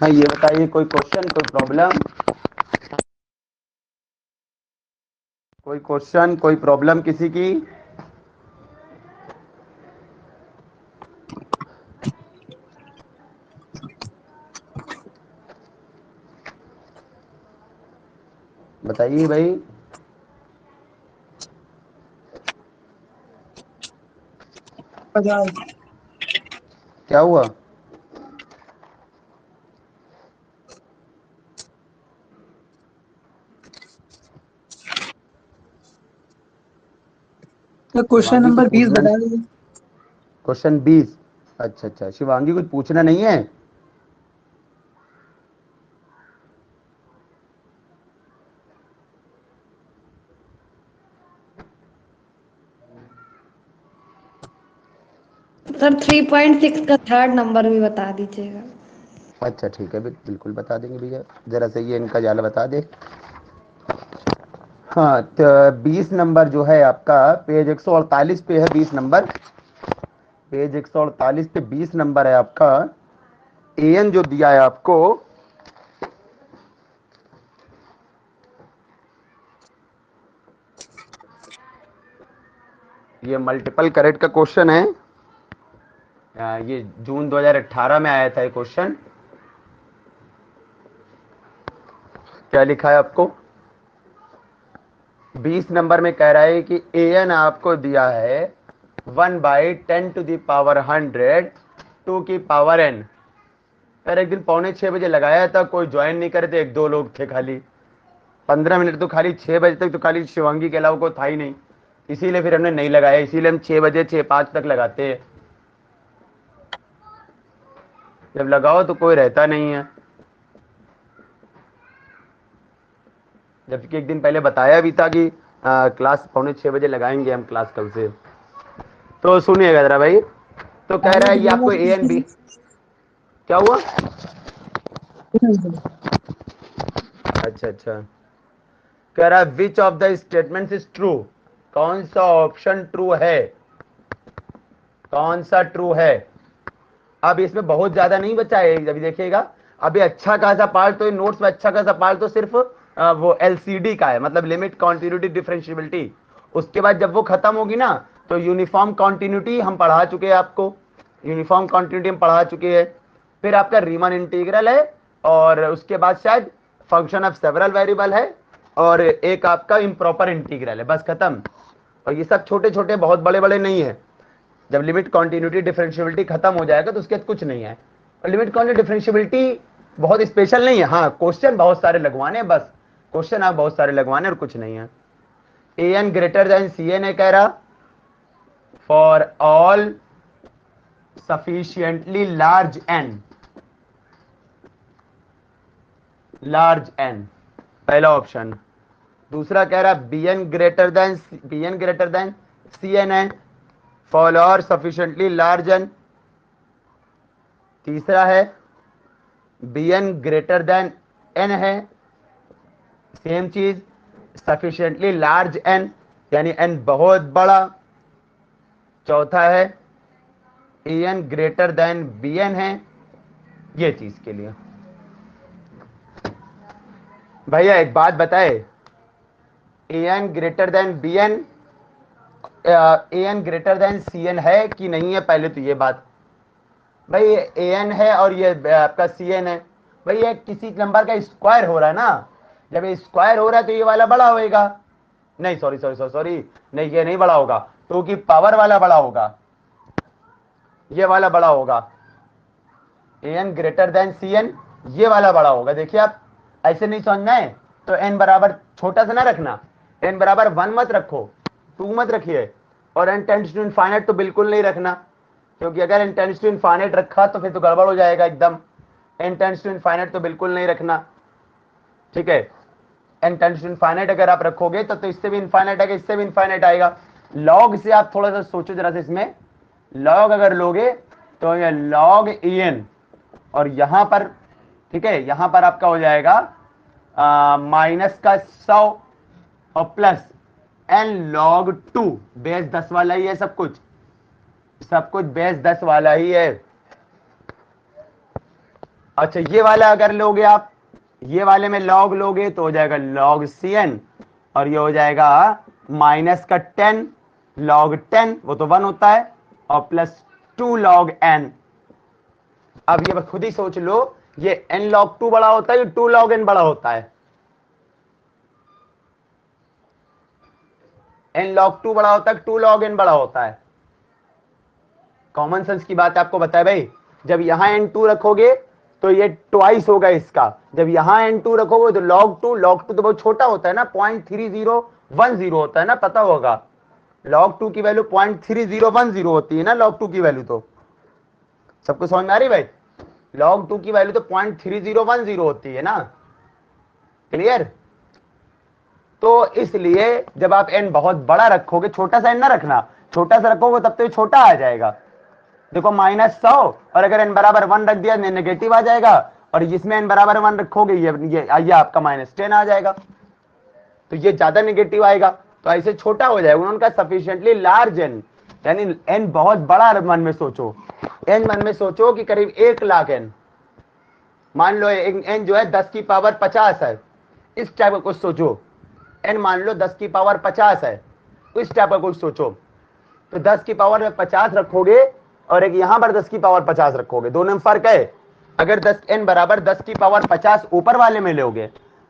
हाँ ये बताइए कोई क्वेश्चन कोई प्रॉब्लम कोई क्वेश्चन कोई प्रॉब्लम किसी की? बताइए भाई। क्या हुआ? क्वेश्चन नंबर बीस बता दीजिए। क्वेश्चन बीस। अच्छा अच्छा। शिवांगी कुछ पूछना नहीं है? सर 3.6 का थर्ड नंबर भी बता दीजिएगा। अच्छा ठीक है। बिल्कुल बता देंगे भैया। जरा से ये इनका जाला बता दे। हाँ तो बीस नंबर जो है आपका, पेज एक सौ अड़तालीस पे है बीस नंबर। पेज एक सौ अड़तालीस पे बीस नंबर है आपका। ए एन जो दिया है आपको, ये मल्टीपल करेक्ट का क्वेश्चन है। ये जून 2018 में आया था ये क्वेश्चन क्या लिखा है आपको? 20 नंबर में कह रहा है कि ए एन आपको दिया है one by ten to the power hundred, two की पावर एन। यार एक दिन पौने छह बजे लगाया था, कोई ज्वाइन नहीं करे थे एक दो लोग थे खाली। पंद्रह मिनट तो खाली, छह बजे तक तो खाली शिवांगी के अलावा कोई था ही नहीं। इसीलिए फिर हमने नहीं लगाया, इसीलिए हम छह बजे, छह पाँच तक लगाते हैं। जब लगाओ तो कोई रहता नहीं है। जबकि एक दिन पहले बताया भी था कि आ, क्लास पौने छह बजे लगाएँगे हम क्लास कल से। तो सुनिएगा जरा भाई तो कह रहा है ये आपको ए एन बी क्या हुआ? अच्छा अच्छा। कह रहा है which of the statement is true कौन सा ऑप्शन ट्रू है? कौन सा ट्रू है? अब इसमें बहुत ज़्यादा नहीं बचा है अभी देखिएगा। अभी अच्छा खासा पार्ट तो नोट्स में अच्छा खासा पार्ट तो सिर्फ़ वो एलसीडी का है मतलब लिमिट कॉन्टिन्यूटी डिफरेंशियबिलिटी उसके बाद जब वो खत्म होगी ना तो यूनिफॉर्म कॉन्टिन्यूटी हम पढ़ा चुके हैं आपको। यूनिफॉर्म कॉन्टिन्यूटी हम पढ़ा चुके हैं। फिर आपका रीमन इंटीग्रल है, और उसके बाद शायद फ़ंक्शन ऑफ़ सेवरल वेरिएबल है, और एक आपका इम्प्रॉपर इंटीग्रल है, बस खत्म। और ये सब छोटे छोटे बहुत बड़े बड़े नहीं है। जब लिमिट कॉन्टिन्यूटी डिफरेंशियबिलिटी खत्म हो जाएगा तो उसके बाद कुछ नहीं है। लिमिट कॉन्टिन्यूटी डिफरेंशियबिलिटी बहुत स्पेशल नहीं है। हाँ क्वेश्चन बहुत सारे लगवाने हैं, बस। क्वेश्चन आप बहुत सारे लगवाने और कुछ नहीं है। A n greater than c n है कह रहा। For all sufficiently large n large n पहला ऑप्शन दूसरा कह रहा b n greater than b n greater than c n है। फॉल और सफिशियंटली लार्ज एन तीसरा है b n greater than n है। सेम चीज़ सफिशियंटली लार्ज एन यानी एन बहुत बड़ा। चौथा है a n greater than b n है, ये चीज़ के लिए। भैया, एक बात बताए। A n greater than b n a n greater than c n है कि नहीं है? पहले तो ये बात। भाई ए एन है और ये आपका सी एन है। भाई, ये किसी नंबर का स्क्वायर हो रहा है ना। जब ये स्क्वायर हो रहा है तो ये वाला बड़ा होएगा। नहीं सॉरी सॉरी सॉरी सॉरी नहीं, ये नहीं बड़ा होगा। टू की पावर वाला बड़ा होगा। ये वाला बड़ा होगा। A n greater than c n ये वाला बड़ा होगा। देखिए आप, ऐसे नहीं समझना है? तो एन बराबर छोटा सा ना रखना। एन बराबर वन मत रखो। टू मत रखिए। और एन टेंस टू इनफाइनेट तो बिल्कुल नहीं रखना। क्योंकि अगर एन टेंस टू इनफाइनेट रखा तो फिर तो गड़बड़ हो जाएगा एकदम। एन टेंस टू इनफाइनेट तो बिल्कुल नहीं रखना। ठीक है? एन टेंस टू इनफाइनेट अगर आप रखोगे तो, तो इससे भी इनफाइनेट आएगा इससे भी इनफाइनेट आएगा। लॉग से आप थोड़ा सा सोचो जरा से इसमें। लॉग अगर लोगे तो ये लॉग ई एन और यहाँ पर ठीक है यहाँ पर आपका हो जाएगा माइनस का सौ और plus n log to base दस वाला ही है सब कुछ। सब कुछ बेस दस वाला ही है। अच्छा ये वाला अगर लोगे आप ये वाले में लॉग लोगे तो हो जाएगा लॉग सी एन और ये हो जाएगा माइनस का टेन लॉग टेन वो तो वन होता है, और प्लस टू लॉग एन अब ये खुद ही सोच लो, ये एन लॉग टू बड़ा होता है, ये टू लॉग एन बड़ा होता है। एन लॉग टू बड़ा होता है टू लॉग एन बड़ा होता है। कॉमन सेंस की बात आपको बताए भाई, जब यहाँ एन टू रखोगे तो ये ट्वाइस होगा इसका। जब यहाँ एन टू रखोगे तो लॉग टू लॉग टू तो बहुत छोटा होता है ना point three zero one zero होता है ना, पता होगा। लॉग टू की value point three zero one zero होती है ना लॉग टू की वैल्यू तो। सबको समझ में आ रही भाई? लॉग टू की वैल्यू तो point three zero one zero होती है ना। क्लियर तो इसलिए जब आप एन बहुत बड़ा रखोगे, छोटा सा एन ना रखना, छोटा सा रखोगे तब तो छोटा आ जाएगा। देखो माइनस सौ और अगर एन बराबर वन रख दिया नेगेटिव आ जाएगा और जिसमें एन बराबर वन रखोगे ये ये, ये आपका माइनस टेन आ जाएगा। तो ये ज़्यादा नेगेटिव आएगा तो ऐसे छोटा हो जाएगा उनका सफिशियंटली लार्ज एन यानी एन बहुत बड़ा मन में सोचो। एन मन में सोचो कि करीब एक लाख एन मान लो एन जो है दस की पावर पचास है। इस टाइप का कुछ सोचो। एन मान लो दस की पावर पचास है। इस टाइप का कुछ सोचो। तो दस की पावर में पचास रखोगे और एक यहाँ पर दस की पावर पचास रखोगे। दोनों में फ़र्क है। अगर दस एन बराबर दस की पावर पचास ऊपर वाले में लोगे,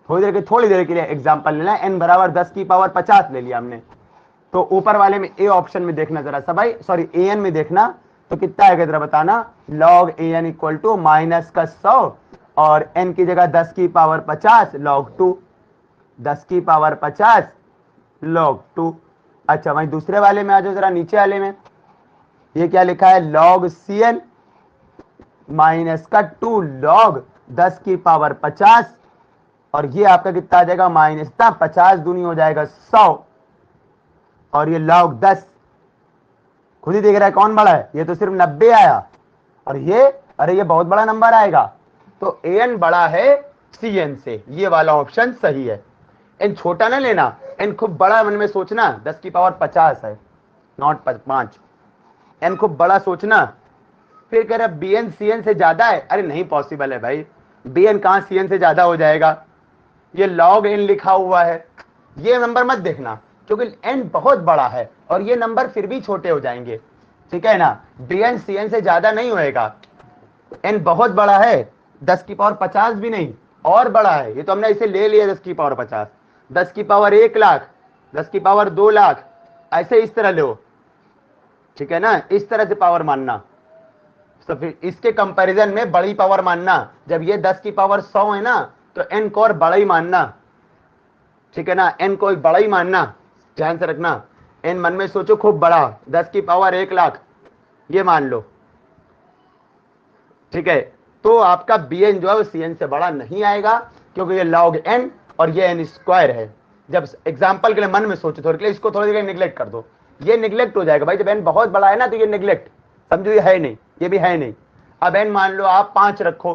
थोड़ी देर के, थोड़ी देर के लिए एग्ज़ाम्पल लेना एन बराबर दस की पावर पचास ले लिया हमने। तो ऊपर वाले में ए ऑप्शन में देखना जरा सा भाई सॉरी ए में देखना। तो कितना है जरा बताना? Log a n equal to minus का सौ और एन की जगह दस की पावर पचास लॉग टू दस की पावर पचास लॉग टू अच्छा भाई दूसरे वाले में आ जाओ जरा, नीचे वाले में। ये क्या लिखा है? लॉग सी एन माइनस का टू लॉग दस की पावर पचास, और ये आपका कितना आ जाएगा? माइनस था, पचास दूनी हो जाएगा सौ, और ये लॉग दस। खुद ही देख रहा है कौन बड़ा है? ये तो सिर्फ़ नब्बे आया। और ये, अरे ये बहुत बड़ा नंबर आएगा। तो ए एन बड़ा है सी एन से। ये वाला ऑप्शन सही है। एन छोटा ना लेना। एन खूब बड़ा मन में सोचना। दस की पावर पचास है नॉट पाँच। एन खूब बड़ा सोचना। फिर कह रहा बी एन सी एन से ज़्यादा है? अरे नहीं पॉसिबल है भाई। बी एन कहाँ सी एन से ज़्यादा हो जाएगा? ये लॉग एन लिखा हुआ है। ये नंबर मत देखना, क्योंकि एन बहुत बड़ा है और ये नंबर फिर भी छोटे हो जाएँगे। ठीक है ना? बी एन सी एन से ज़्यादा नहीं होएगा। एन बहुत बड़ा है, दस की पावर पचास भी नहीं, और बड़ा है। ये तो हमने इसे ले लिया दस की पावर पचास। दस की पावर एक लाख, दस की पावर दो लाख, ऐसे इस तरह लो। ठीक है ना? इस तरह से पावर मानना। तो फिर इसके कंपैरिजन में बड़ी पावर मानना। जब ये दस की पावर सौ है ना तो एन को और बड़ा ही मानना। ठीक है ना? एन को बड़ा ही मानना। ध्यान से रखना। एन मन में सोचो, खूब बड़ा। दस की पावर एक लाख। ये मान लो। ठीक है? तो आपका बी एन जो है, वो सी एन से बड़ा नहीं आएगा, क्योंकि ये लॉग एन और ये एन स्क्वायर है। जब एग्ज़ाम्पल के लिए मन में सोचो, थोड़ी के लिए इसको थोड़ी देर निगलेक्ट कर दो। ये निगलेक्ट हो जाएगा। भाई, जब एन बहुत बड़ा है ना तो ये निगलेक्ट समझो, ये है नहीं, ये भी है नहीं। अब एन मान लो, आप पाँच रखो।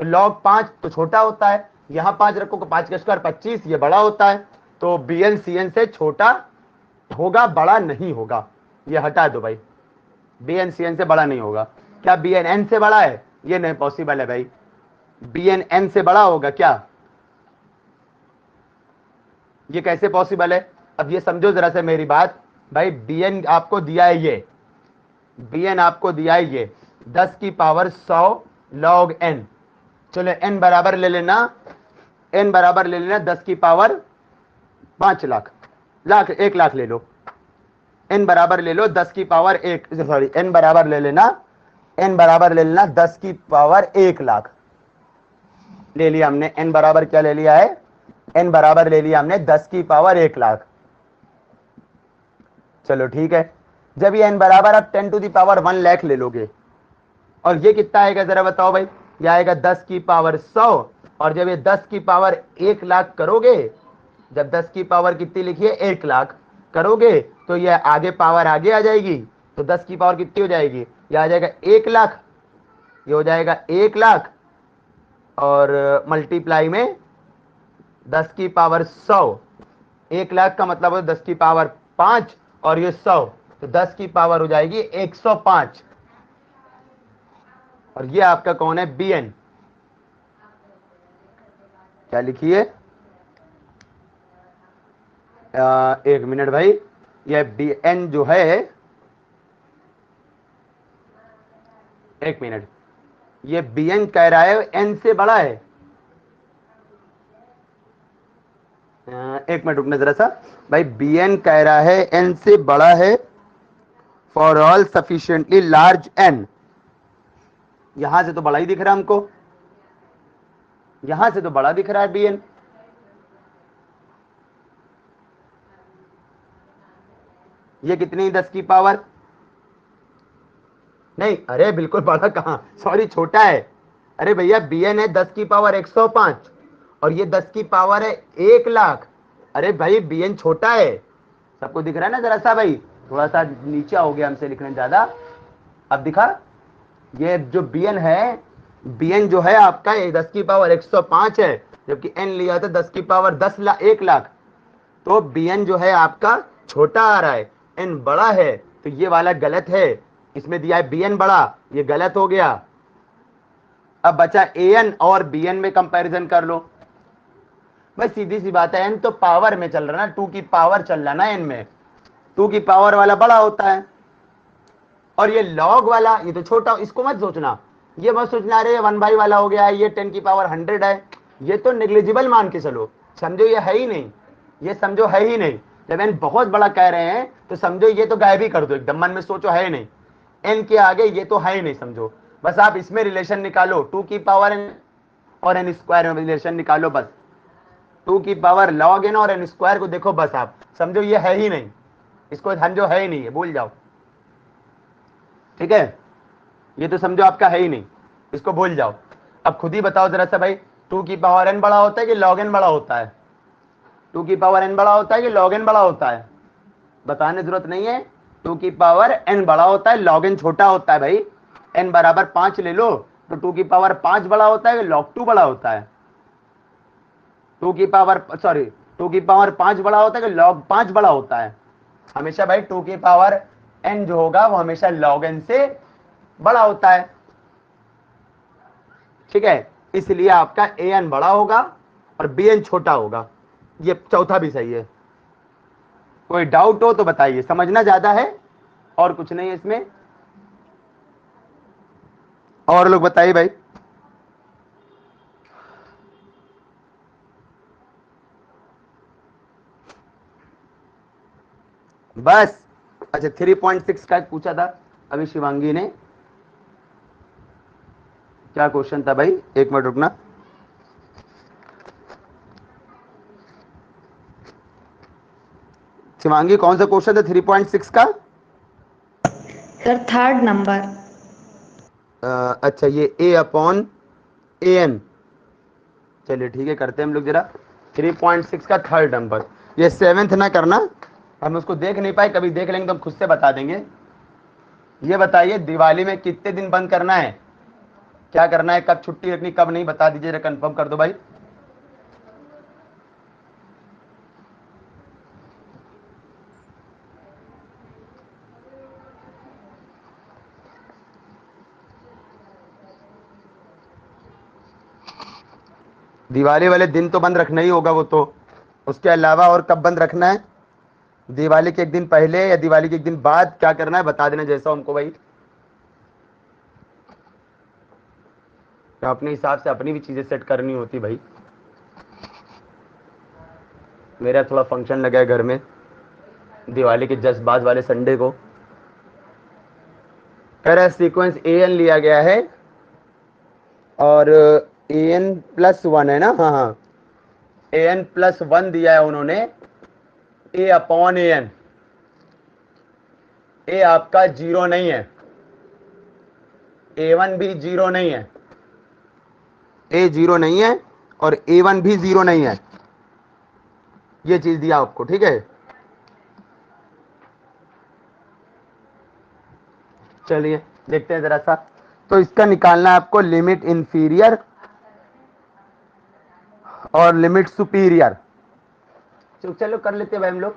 तो लॉग पाँच तो छोटा होता है। यहाँ पाँच रखो तो पाँच का स्क्वायर पच्चीस, ये बड़ा होता है। तो बी एन सी एन से छोटा होगा, बड़ा नहीं होगा। ये हटा दो भाई। बी एन सी एन से बड़ा नहीं होगा। क्या बी एन एन से बड़ा है? ये नहीं पॉसिबल है भाई। बी एन एन से बड़ा होगा क्या? ये कैसे पॉसिबल है? अब ये समझो जरा से मेरी बात। भाई बी एन आपको दिया है ये। बी एन आपको दिया है ये। दस की पावर सौ लॉग एन चलो एन बराबर ले लेना। एन बराबर ले लेना, दस की पावर पाँच लाख। लाख, एक लाख ले लो। एन बराबर ले लो, दस की पावर एक सॉरी एन बराबर ले लेना। एन बराबर ले लेना, दस की पावर एक लाख। ले लिया हमने। एन बराबर क्या ले लिया है? एन बराबर ले लिया हमने, दस की पावर एक लाख। चलो ठीक है। जब ये एन बराबर आप ten to the power one lakh ले लोगे। और ये कितना आएगा जरा बताओ भाई? ये आएगा दस की पावर सौ। और जब ये दस की पावर एक लाख करोगे, जब दस की पावर कितनी लिखी है? एक लाख करोगे तो ये आगे पावर आगे आ जाएगी। तो दस की पावर कितनी हो जाएगी? ये आ जाएगा एक लाख। ये हो जाएगा एक लाख। और मल्टीप्लाई में दस की पावर सौ। एक लाख का मतलब दस की पावर पाँच। और ये 100 तो 10 की पावर हो जाएगी 105 और ये आपका कौन है? बी एन क्या लिखिए? एक मिनट भाई, ये बी एन जो है, एक मिनट, ये बी एन कह रहा है एन से बड़ा है। एक मिनट रुकने जरा सा। भाई बी एन कह रहा है एन से बड़ा है for all sufficiently large n यहाँ से तो बड़ा ही दिख रहा है हमको। यहाँ से तो बड़ा दिख रहा है बी एन ये कितनी दस की पावर नहीं, अरे बिल्कुल बड़ा कहा? सॉरी छोटा है। अरे भैया बी एन है, दस की पावर एक सौ पाँच। और ये दस की पावर है, एक लाख। अरे भाई बी एन छोटा है। सबको दिख रहा है ना जरा सा भाई? थोड़ा सा नीचे हो गया हमसे लिखने ज़्यादा। अब दिखा। ये जो बी एन है बी एन जो है आपका दस की पावर एक सौ पाँच है, जबकि एन लिया था दस की पावर दस लाख एक लाख। तो बी एन जो है आपका, छोटा आ रहा है। एन बड़ा है तो ये वाला गलत है। इसमें दिया है बी एन बड़ा, ये गलत हो गया। अब बचा ए एन और बी एन में कंपैरिजन कर लो। भाई, सीधी सी बात है एन तो पावर में चल रहा ना टू की पावर चल रहा ना एन में। टू की पावर वाला बड़ा होता है। और ये लॉग वाला, ये तो छोटा, इसको मत सोचना। ये मत सोचना, अरे वन बाई वाला हो गया है ये टेन की पावर हंड्रेड है। ये तो निग्लिजिबल मान के चलो। समझो ये है ही नहीं। ये समझो है ही नहीं। जब एन बहुत बड़ा कह रहे हैं तो समझो ये तो गायब ही कर दो, एकदम मन में सोचो है नहीं। एन के आगे ये तो है ही नहीं, समझो। बस आप इसमें रिलेशन निकालो टू की पावर एन और एन स्क्वायर में रिलेशन निकालो, बस। टू की पावर लॉग एन और एन स्क्वायर को देखो बस आप। समझो ये है ही नहीं। इसको समझो है ही नहीं है भूल जाओ। ठीक है? ये तो समझो आपका है ही नहीं। इसको भूल जाओ। अब खुद ही बताओ जरा सा भाई, टू की पावर एन बड़ा होता है कि लॉग एन बड़ा होता है? टू की पावर एन बड़ा होता है कि लॉग एन बड़ा होता है? बताने ज़रूरत नहीं है। टू की पावर एन बड़ा होता है लॉग एन छोटा होता है भाई। एन बराबर पाँच ले लो तो टू की पावर पाँच बड़ा होता है लॉग टू बड़ा होता है? टू की पावर सॉरी टू की पावर पाँच बड़ा होता है कि लॉग पाँच बड़ा होता है? हमेशा भाई टू की पावर एन जो होगा, वो हमेशा लॉग एन से बड़ा होता है। ठीक है? इसलिए आपका ए एन बड़ा होगा और बी एन छोटा होगा। ये चौथा भी सही है। कोई डाउट हो तो बताइए। समझना ज़्यादा है और कुछ नहीं है इसमें। और लोग बताइए भाई। बस। अच्छा थ्री पॉइंट सिक्स का पूछा था अभी शिवांगी ने। क्या क्वेश्चन था भाई? एक मिनट रुकना। शिवांगी कौन सा क्वेश्चन था थ्री पॉइंट सिक्स का? सर थर्ड नंबर अच्छा ये ए अपॉन ए एन चलिए ठीक है करते हैं हम लोग जरा। थ्री पॉइंट सिक्स का थर्ड नंबर ये सेवेंथ ना करना। हम उसको देख नहीं पाए, कभी देख लेंगे तो हम खुद से बता देंगे। ये बताइए, दिवाली में कितने दिन बंद करना है? क्या करना है? कब छुट्टी रखनी, कब नहीं, बता दीजिए कंफर्म कर दो भाई। दिवाली वाले दिन तो बंद रखना ही होगा वो तो। उसके अलावा और कब बंद रखना है? दिवाली के एक दिन पहले या दिवाली के एक दिन बाद क्या करना है, बता देना जैसा हमको भाई। तो अपने हिसाब से अपनी भी चीज़ें सेट करनी होती भाई। मेरा थोड़ा फ़ंक्शन लगा है घर में, दिवाली के जस्ट बाद वाले संडे को। कह सीक्वेंस ए एन लिया गया है, और ए एन प्लस वन है ना? हाँ हाँ। ए एन प्लस वन दिया है उन्होंने। ए अपॉन ए एन ए आपका ज़ीरो नहीं है. ए वन भी ज़ीरो नहीं है. ए ज़ीरो नहीं है और ए वन भी ज़ीरो नहीं है. ये चीज़ दिया आपको, ठीक है? चलिए, देखते हैं जरा सा। तो इसका निकालना है आपको लिमिट इंफीरियर और लिमिट सुपीरियर चलो कर लेते भाई हम लोग।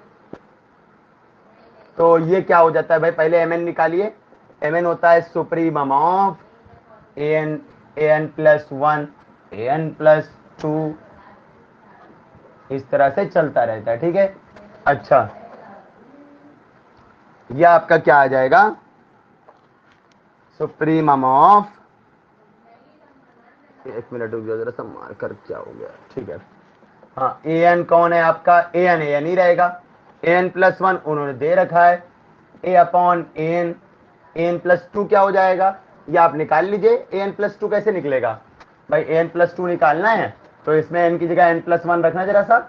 तो ये क्या हो जाता है भाई, पहले एम एन निकालिए। एम एन होता है supremum of a n a n plus one a n plus two इस तरह से चलता रहता है, ठीक है? अच्छा। यह आपका क्या आ जाएगा? सुप्रीमम ऑफ़ एक मिनट जरा सा मार कर क्या हो गया? ठीक है। हाँ ए एन कौन है आपका? ए एन ए एन ही रहेगा। ए एन प्लस वन उन्होंने दे रखा है। A upon a n a n plus two क्या हो जाएगा? ये आप निकाल लीजिए। ए एन प्लस टू कैसे निकलेगा? भाई ए एन प्लस टू निकालना है तो इसमें एन की जगह एन प्लस वन रखना जरा सा।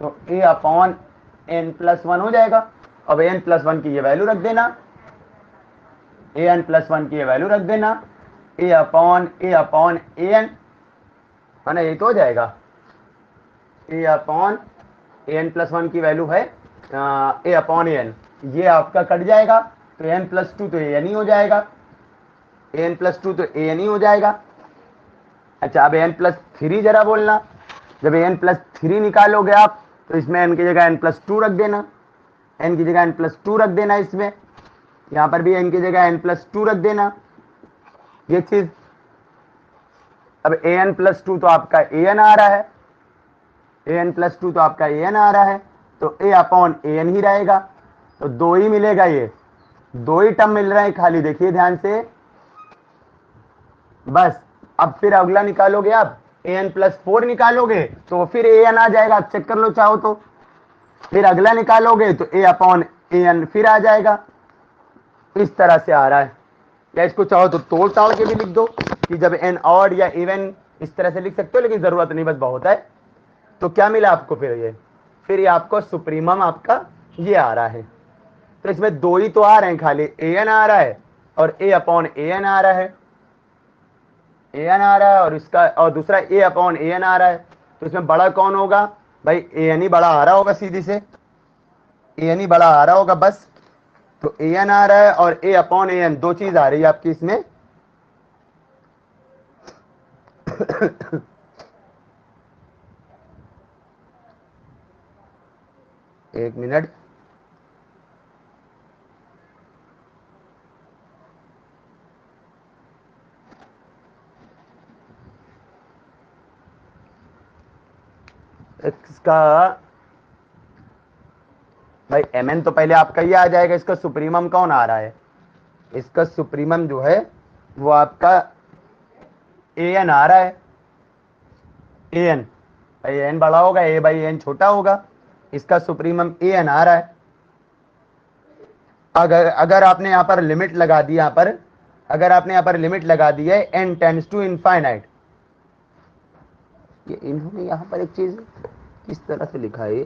तो a upon n plus one हो जाएगा। अब एन प्लस वन की ये वैल्यू रख देना। ए एन प्लस वन की ये वैल्यू रख देना। A upon a upon a n है ना ये तो हो जाएगा। A upon a n plus one की वैल्यू है ए अपॉन ए एन ये आपका कट जाएगा तो एन प्लस टू तो ए एन ही हो जाएगा. ए एन प्लस टू तो ए एन ही हो जाएगा. अच्छा अब एन प्लस थ्री जरा बोलना. जब एन प्लस थ्री निकालोगे आप तो इसमें एन की जगह एन प्लस टू रख देना. एन की जगह एन प्लस टू रख देना इसमें. यहाँ पर भी एन की जगह एन प्लस टू रख देना. ये चीज़. अब ए एन प्लस टू तो आपका ए एन आ रहा है. ए एन प्लस टू तो आपका ए एन आ रहा है तो ए अपॉन ए एन ही रहेगा। तो दो ही मिलेगा ये। दो ही टर्म मिल रहे हैं, खाली देखिए ध्यान से। बस, अब फिर अगला निकालोगे आप। ए एन प्लस फोर निकालोगे तो फिर ए एन आ जाएगा। आप चेक कर लो चाहो तो। फिर अगला निकालोगे तो ए अपॉन ए एन फिर आ जाएगा। इस तरह से आ रहा है। या इसको चाहो तो तोड़ ताड़ के भी लिख दो कि जब एन ऑड या इवन इस तरह से लिख सकते हो, लेकिन ज़रूरत नहीं, बस बहुत है। तो क्या मिला आपको फिर ये? फिर ये आपको सुप्रीमम आपका ये आ रहा है। तो इसमें दो ही तो आ रहे हैं खाली, ए एन आ रहा है और ए अपॉन ए एन आ रहा है। ए एन आ रहा है और इसका, और दूसरा ए अपॉन ए एन आ रहा है। तो इसमें बड़ा कौन होगा? भाई, ए एन ही बड़ा आ रहा होगा सीधी से। ए एन ही बड़ा आ रहा होगा बस। तो ए एन आ रहा है और ए अपॉन ए एन, दो चीज़ आ रही है आपकी इसमें। एक मिनट। इसका भाई एम एन तो पहले आपका ये आ जाएगा, इसका सुप्रीमम कौन आ रहा है? इसका सुप्रीमम जो है, वो आपका ए एन आ रहा है। ए एन भाई एन बड़ा होगा ए बाई एन छोटा होगा। इसका सुप्रीमम ए एन आ रहा है। अगर अगर आपने यहाँ पर लिमिट लगा दी यहाँ पर, अगर आपने यहाँ पर लिमिट लगा दी है एन टेंस टू इनफाइनाइट ये इन्होंने यहाँ पर एक चीज़ किस तरह से लिखा है?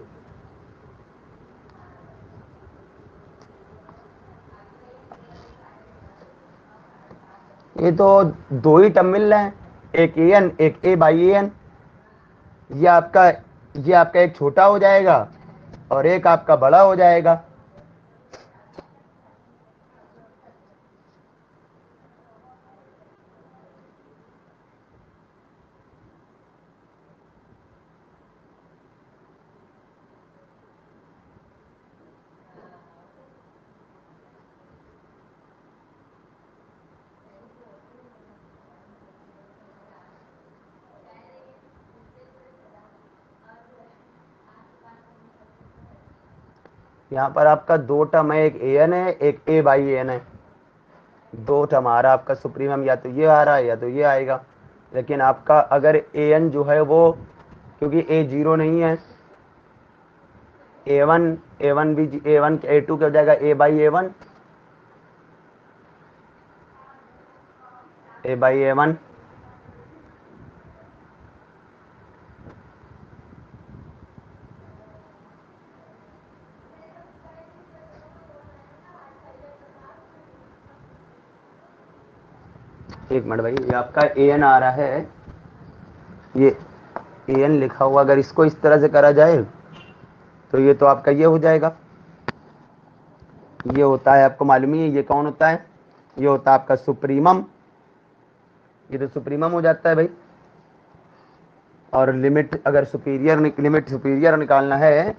ये तो दो ही टर्म मिल रहे हैं, एक ए एन, एक ए बाई एन। ये आपका ये आपका एक छोटा हो जाएगा और एक आपका बड़ा हो जाएगा। यहाँ पर आपका दो टर्म है, एक ए एन है, एक ए बाई एन है। दो टर्म आ रहा आपका सुप्रीमम, या तो ये आ रहा है, या तो ये आएगा। लेकिन आपका अगर ए एन जो है वो, क्योंकि ए ज़ीरो नहीं है ए वन ए वन भी ए वन ए टू क्या हो जाएगा a by a one a by a one एक मिनट भाई, ये आपका ए एन आ रहा है। ये ए एन लिखा हुआ, अगर इसको इस तरह से करा जाए तो ये तो आपका ये हो जाएगा। ये होता है, आपको मालूम ही है, ये कौन होता है? ये होता है आपका सुप्रीमम। ये तो सुप्रीमम हो जाता है भाई। और लिमिट, अगर सुपीरियर लिमिट सुपीरियर निकालना है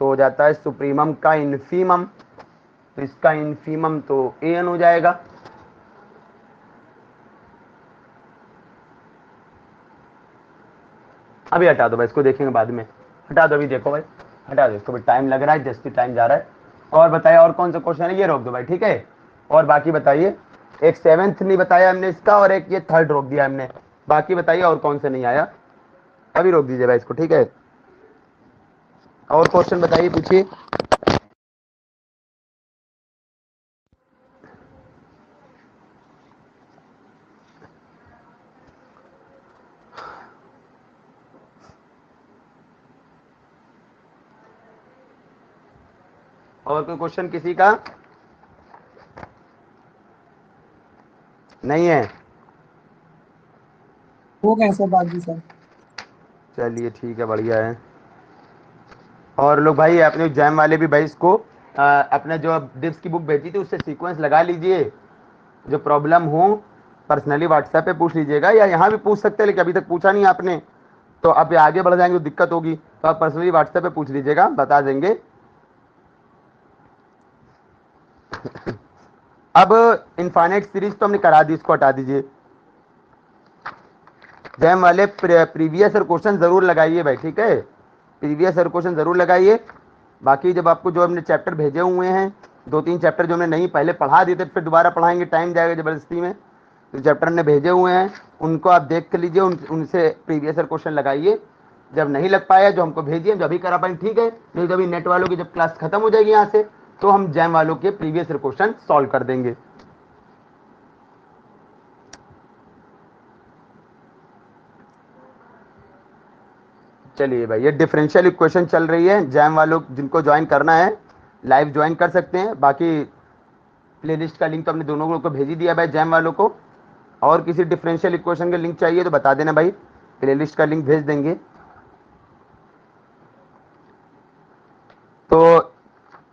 तो हो जाता है सुप्रीमम का इन्फीमम तो इसका इन्फीमम तो ए एन हो जाएगा। अभी हटा दो भाई, इसको देखेंगे बाद में। हटा दो अभी, देखो भाई, हटा दो, इसको भी टाइम लग रहा है जस्ट टाइम जा रहा है। और बताइए, और कौन सा क्वेश्चन है? ये रोक दो भाई, ठीक है? और बाकी बताइए, एक सेवेंथ नहीं बताया हमने इसका, और एक ये थर्ड रोक दिया हमने। बाकी बताइए, और कौन सा नहीं आया? अभी रोक दीजिए भाई इसको, ठीक है? और क्वेश्चन बताइए, पूछिए। और कोई क्वेश्चन किसी का? नहीं है? हो गए सर बाकी सर चलिए ठीक है बढ़िया है। और लोग भाई अपने जैम वाले भी भाई इसको आ, अपने जो डिप्स की बुक भेजी थी उससे सीक्वेंस लगा लीजिए। जो प्रॉब्लम हो पर्सनली व्हाट्सएप पे पूछ लीजिएगा या यहाँ भी पूछ सकते हैं लेकिन अभी तक पूछा नहीं आपने। तो आप आगे बढ़ जाएँगे तो दिक्कत होगी। तो आप पर्सनली व्हाट्सएप पे पूछ लीजिएगा बता देंगे। अब इनफाइनाइट सीरीज़ तो हमने करा दी इसको हटा दीजिए। जैम वाले प्रीवियस ईयर क्वेश्चन ज़रूर लगाइए भाई ठीक है? प्रीवियस ईयर क्वेश्चन ज़रूर लगाइए। बाकी जब आपको जो हमने चैप्टर भेजे हुए हैं दो तीन चैप्टर जो हमने नहीं पहले पढ़ा दिए थे फिर दोबारा पढ़ाएँगे टाइम जाएगा ज़बरदस्ती में। तो चैप्टर ने भेजे हुए हैं उनको आप देख कर लीजिए उन, उनसे प्रीवियस ईयर क्वेश्चन लगाइए। जब नहीं लग पाया जो हमको भेजिए जो अभी करा पाए ठीक है? नहीं तो अभी नेट वालों की जब क्लास खत्म हो जाएगी यहाँ से तो हम जैम वालों के प्रीवियस क्वेश्चन सॉल्व कर देंगे। चलिए भाई, ये डिफरेंशियल इक्वेशन चल रही है। जैम वालों जिनको ज्वाइन करना है लाइव ज्वाइन कर सकते हैं। बाकी प्लेलिस्ट का लिंक तो हमने दोनों को भेज ही दिया भाई, जैम वालों को। और किसी डिफरेंशियल इक्वेशन का लिंक चाहिए तो बता देना भाई। प्लेलिस्ट का लिंक भेज देंगे। तो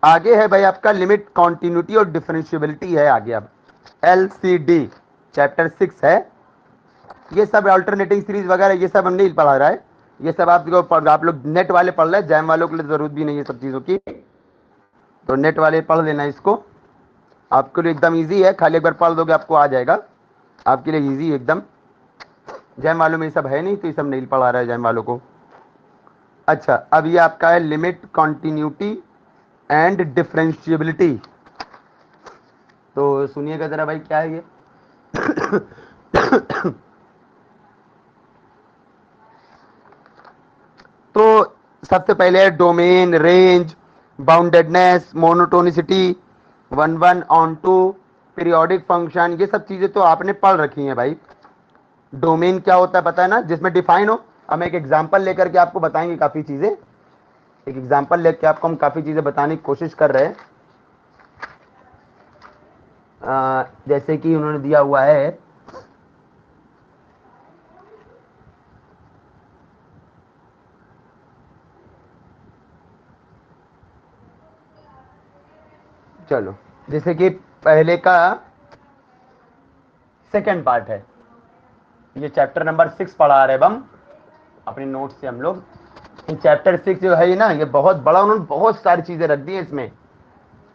आगे है भाई आपका लिमिट कॉन्टिन्यूटी और डिफरेंशियबिलिटी है आगे अब। L C D chapter six है। ये सब अल्टरनेटिंग सीरीज़ वगैरह, ये सब हम नहीं पढ़ा रहा है। ये सब आप आप लोग नेट वाले पढ़ रहे हैं जैम वालों के लिए ज़रूरत भी नहीं है सब चीज़ों की। तो नेट वाले पढ़ लेना इसको। आपके लिए एकदम इजी है, खाली एक बार पढ़ दोगे आपको आ जाएगा। आपके लिए इजी एकदम। जैम वालों में ये सब है नहीं तो ये सब नहीं पढ़ा रहा है जैम वालों को। अच्छा अब ये आपका है लिमिट कॉन्टिन्यूटी एंड डिफ्रेंशियबिलिटी तो सुनिएगा जरा भाई, क्या है ये? तो सबसे पहले domain range boundedness monotonicity one one onto periodic function ये सब चीज़ें तो आपने पढ़ रखी हैं भाई। डोमेन क्या होता है पता है ना? जिसमें डिफाइन हो। हम एक एग्जांपल लेकर के आपको बताएँगे काफ़ी चीज़ें। एक एग्जांपल लेकर आपको हम काफ़ी चीज़ें बताने की कोशिश कर रहे हैं। जैसे कि उन्होंने दिया हुआ है, चलो, जैसे कि पहले का सेकेंड पार्ट है। ये चैप्टर नंबर सिक्स पढ़ा रहे हम। अपने नोट से हम लोग चैप्टर सिक्स जो है ना, ये बहुत बड़ा, उन्होंने बहुत सारी चीज़ें रख दी है इसमें।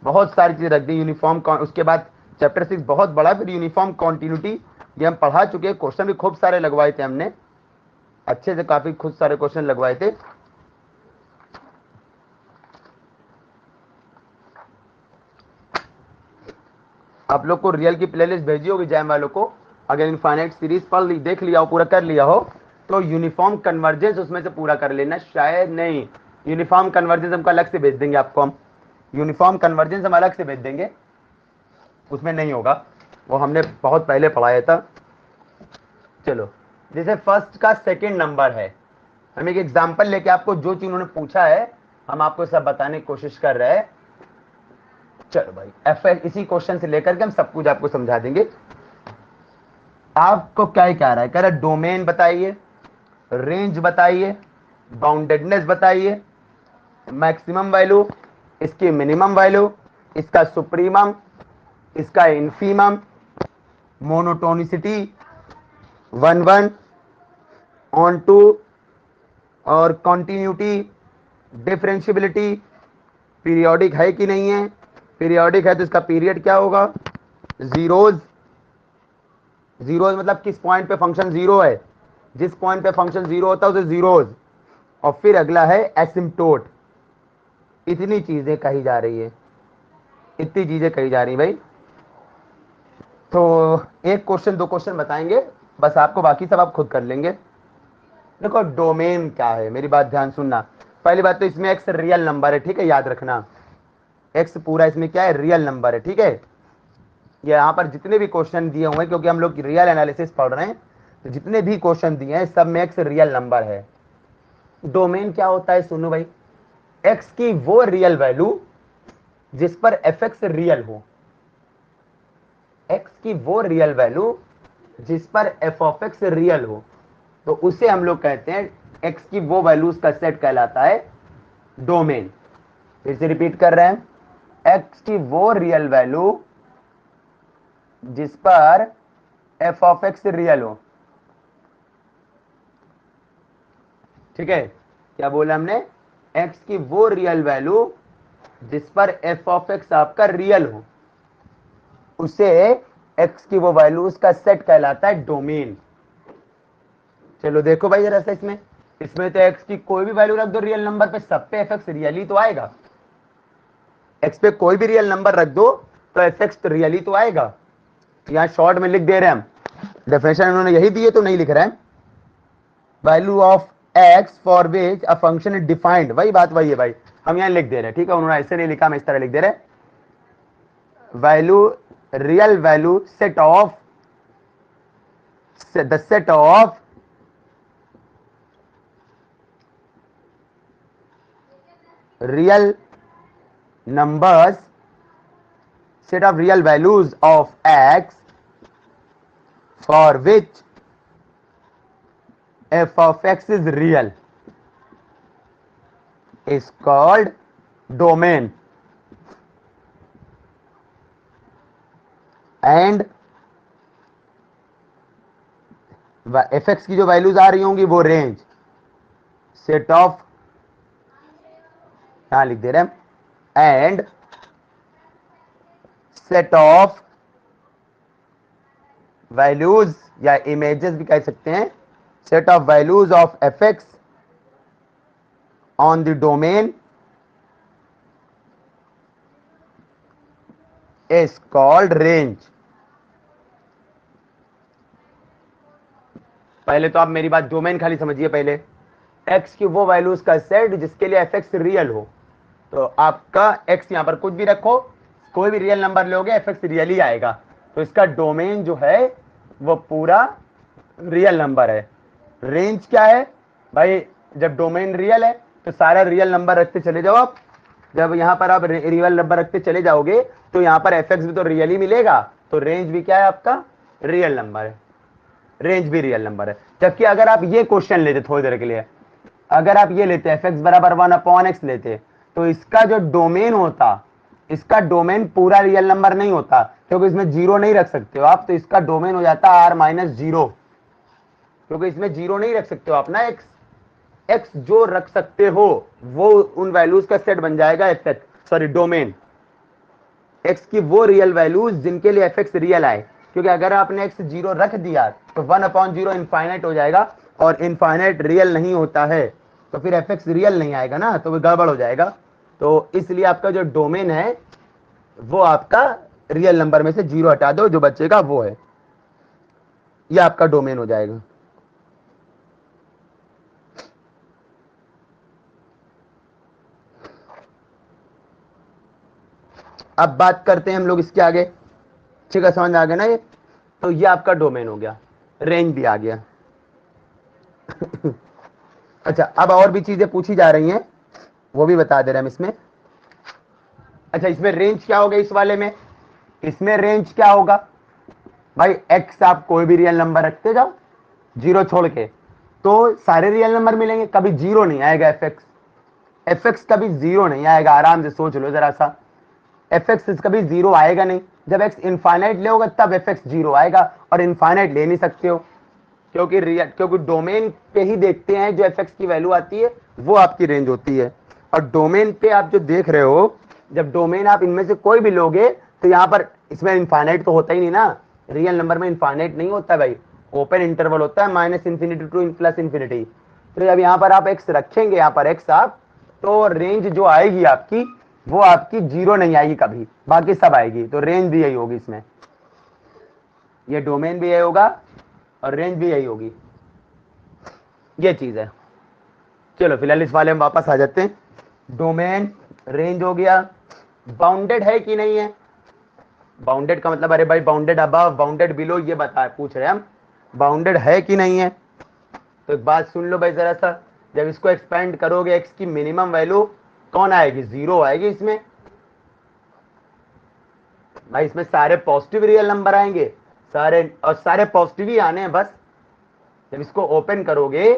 बहुत सारी चीज़ें रख दी यूनिफॉर्म उसके बाद चैप्टर सिक्स बहुत बड़ा, फिर यूनिफॉर्म कॉन्टिन्यूटी ये हम पढ़ा चुके हैं। क्वेश्चन भी खूब सारे लगवाए थे हमने। अच्छे से काफ़ी खुद सारे क्वेश्चन लगवाए थे। आप लोग को रियल की प्लेलिस्ट भेजी होगी जैम वालों को। अगर इनफाइनाइट सीरीज़ पढ़ ली, देख लिया हो, पूरा कर लिया हो। तो यूनिफॉर्म कन्वर्जेंस उसमें से पूरा कर लेना, शायद नहीं। यूनिफॉर्म कन्वर्जेंस हमको अलग से भेज देंगे आपको हम। यूनिफॉर्म कन्वर्जेंस हम अलग से भेज देंगे। उसमें नहीं होगा। वो हमने बहुत पहले पढ़ाया था। चलो, जैसे फ़र्स्ट का सेकेंड नंबर है। हम एक एग्ज़ाम्पल लेके आपको जो चीज़ उन्होंने पूछा है, हम आपको सब बताने की कोशिश कर रहे हैं। चलो भाई एफ़ इसी क्वेश्चन से लेकर के हम सब कुछ आपको समझा देंगे। आपको क्या कह रहा है? कह रहा है डोमेन बताइए। रेंज बताइए बाउंडेडनेस बताइए मैक्सिमम वैल्यू इसकी मिनिमम वैल्यू इसका सुप्रीमम इसका infimum monotonicity one one onto और कॉन्टीन्यूटी डिफरेंशियबिलिटी पीरियोडिक है कि नहीं है? पीरियोडिक है तो इसका पीरियड क्या होगा? जीरोज जीरोज मतलब किस पॉइंट पे फ़ंक्शन ज़ीरो है? जिस पॉइंट पे फ़ंक्शन ज़ीरो होता है, उसे जीरोज और फिर अगला है एसिम्टोट इतनी चीज़ें कही जा रही है। इतनी चीज़ें कही जा रही भाई। तो एक क्वेश्चन दो क्वेश्चन बताएँगे। बस आपको बाकी सब आप खुद कर लेंगे। देखो डोमेन क्या है? मेरी बात ध्यान सुनना। पहली बात तो इसमें एक्स रियल नंबर है, ठीक है? याद रखना। एक्स पूरा इसमें क्या है? रियल नंबर है, ठीक है? यहाँ पर जितने भी क्वेश्चन दिए हुए हैं, क्योंकि हम लोग रियल एनालिसिस पढ़ रहे हैं जितने भी क्वेश्चन दिए हैं, सब में एक्स रियल नंबर है। डोमेन क्या होता है, सुनो भाई। एक्स की वो रियल वैल्यू जिस पर एफ़ एक्स रियल हो। एक्स की वो रियल वैल्यू जिस पर एफ़ ऑफ़ एक्स रियल हो। तो उसे हम लोग कहते हैं एक्स की वो वैल्यूज़ का सेट कहलाता है डोमेन फिर से रिपीट कर रहे हैं। एक्स की वो रियल वैल्यू जिस पर एफ़ ऑफ़ एक्स रियल हो। ठीक है? क्या बोला हमने? एक्स की वो रियल वैल्यू जिस पर एफ़ ऑफ़ एक्स आपका रियल हो, उसे एक्स की वो वैल्यू उसका सेट कहलाता है डोमेन चलो देखो भाई जरा सा इसमें। इसमें तो एक्स की कोई भी वैल्यू रख दो रियल नंबर पे, सब पे एफ़ एक्स रियली तो आएगा। एक्स पे कोई भी रियल नंबर रख दो तो एफ़ एक्स रियली तो आएगा। यहाँ शॉर्ट में लिख दे रहे हैं हम। डेफिनेशन उन्होंने यही दिए तो नहीं लिख रहे हैं। Value of x for which a function is defined वही बात वही है भाई। हम यहाँ लिख दे रहे हैं, ठीक है? उन्होंने ऐसे नहीं लिखा, हम इस तरह लिख दे रहे value real value set of the set of real numbers, set of real values of x for which f of x is real. Is called domain. And f x की जो वैल्यूज़ आ रही होंगी वो रेंज सेट ऑफ़ यहाँ लिख दे रहे हैं? एंड सेट ऑफ़ वैल्यूज़ या इमेजेस भी कह सकते हैं। Of values of f x on the domain is called range पहले तो आप मेरी बात डोमेन खाली समझिए पहले। एक्स की वो वैल्यूज़ का सेट जिसके लिए एफ़ एक्स रियल हो। तो आपका एक्स यहाँ पर कुछ भी रखो, कोई भी रियल नंबर लोगे एफ़ एक्स रियल ही आएगा। तो इसका डोमेन जो है, वो पूरा रियल नंबर है। रेंज क्या है? भाई, जब डोमेन रियल है तो सारा रियल नंबर रखते चले जाओ आप। जब यहाँ पर आप रियल नंबर रखते चले जाओगे तो यहाँ पर एफ़ एक्स भी तो रियल ही मिलेगा। तो रेंज भी क्या है आपका? रियल नंबर है। रेंज भी रियल नंबर है। जबकि अगर आप ये क्वेश्चन लेते थोड़ी देर के लिए, अगर आप ये लेते एफ़ एक्स बराबर वन अपॉन एक्स लेते तो इसका जो डोमेन होता, इसका डोमेन पूरा रियल नंबर नहीं होता, क्योंकि इसमें ज़ीरो नहीं रख सकते हो आप तो इसका डोमेन हो जाता आर माइनस ज़ीरो क्योंकि इसमें ज़ीरो नहीं रख सकते हो आप ना एक्स एक्स जो रख सकते हो, वो उन वैल्यूज़ का सेट बन जाएगा f x sorry domain x की वो रियल वैल्यूज़ जिनके लिए एफ़ एक्स रियल आए। क्योंकि अगर आपने एक्स ज़ीरो रख दिया तो वन अपॉन ज़ीरो इनफाइनाइट हो जाएगा और इनफाइनाइट रियल नहीं होता है। तो फिर एफ़ एक्स रियल नहीं आएगा ना तो वो गड़बड़ हो जाएगा। तो इसलिए आपका जो डोमेन है, वो आपका रियल नंबर में से ज़ीरो हटा दो, जो बचेगा वो है। ये आपका डोमेन हो जाएगा। अब बात करते हैं हम लोग इसके आगे। ठीक है, समझ आ गया ना ये? तो ये आपका डोमेन हो गया। रेंज भी आ गया। अच्छा अब और भी चीज़ें पूछी जा रही हैं। वो भी बता दे रहे हम इसमें। अच्छा इसमें रेंज क्या होगा इस वाले में? इसमें रेंज क्या होगा? भाई एक्स आप कोई भी रियल नंबर रखते जाओ ज़ीरो छोड़ के। तो सारे रियल नंबर मिलेंगे, कभी ज़ीरो नहीं आएगा एफ़ एक्स एफ़ एक्स कभी ज़ीरो नहीं आएगा। आराम से सोच लो जरा सा। एफ़ एक्स ज़ीरो आएगा नहीं। जब एक्स इनफाइनाइट ले होगा, तब एफ़ एक्स ज़ीरो आएगा और इनफाइनाइट ले नहीं सकते हो। क्योंकि क्योंकि डोमेन पे ही देखते हैं जो एफ़ एक्स की वैल्यू आती है, वो आपकी रेंज होती है। और डोमेन पे आप जो देख रहे हो, जब डोमेन आप इनमें से कोई भी लोगे तो यहाँ पर इसमें इनफाइनाइट तो होता ही नहीं ना। रियल नंबर में इनफाइनाइट नहीं होता भाई। ओपन इंटरवल होता है minus infinity to plus infinity तो जब यहाँ पर आप एक्स रखेंगे, यहाँ पर एक्स आप तो रेंज जो आएगी आपकी वो आपकी ज़ीरो नहीं आएगी कभी, बाकी सब आएगी तो रेंज भी यही होगी इसमें। ये डोमेन भी यही होगा और रेंज भी यही होगी। ये चीज़ है। चलो, फ़िलहाल इस वाले में वापस आ जाते हैं। डोमेन रेंज हो गया। बाउंडेड है कि नहीं है? बाउंडेड का मतलब अरे भाई बाउंडेड अबव बाउंडेड बिलो ये बता, पूछ रहे हैं हम। बाउंडेड है कि नहीं है? तो एक बात सुन लो भाई जरा सा। जब इसको एक्सपेंड करोगे एक्स की मिनिमम वैल्यू कौन आएगी? ज़ीरो आएगी इसमें। भाई, इसमें सारे पॉजिटिव रियल नंबर आएँगे। सारे, और सारे पॉजिटिव ही आने हैं, बस। जब इसको ओपन करोगे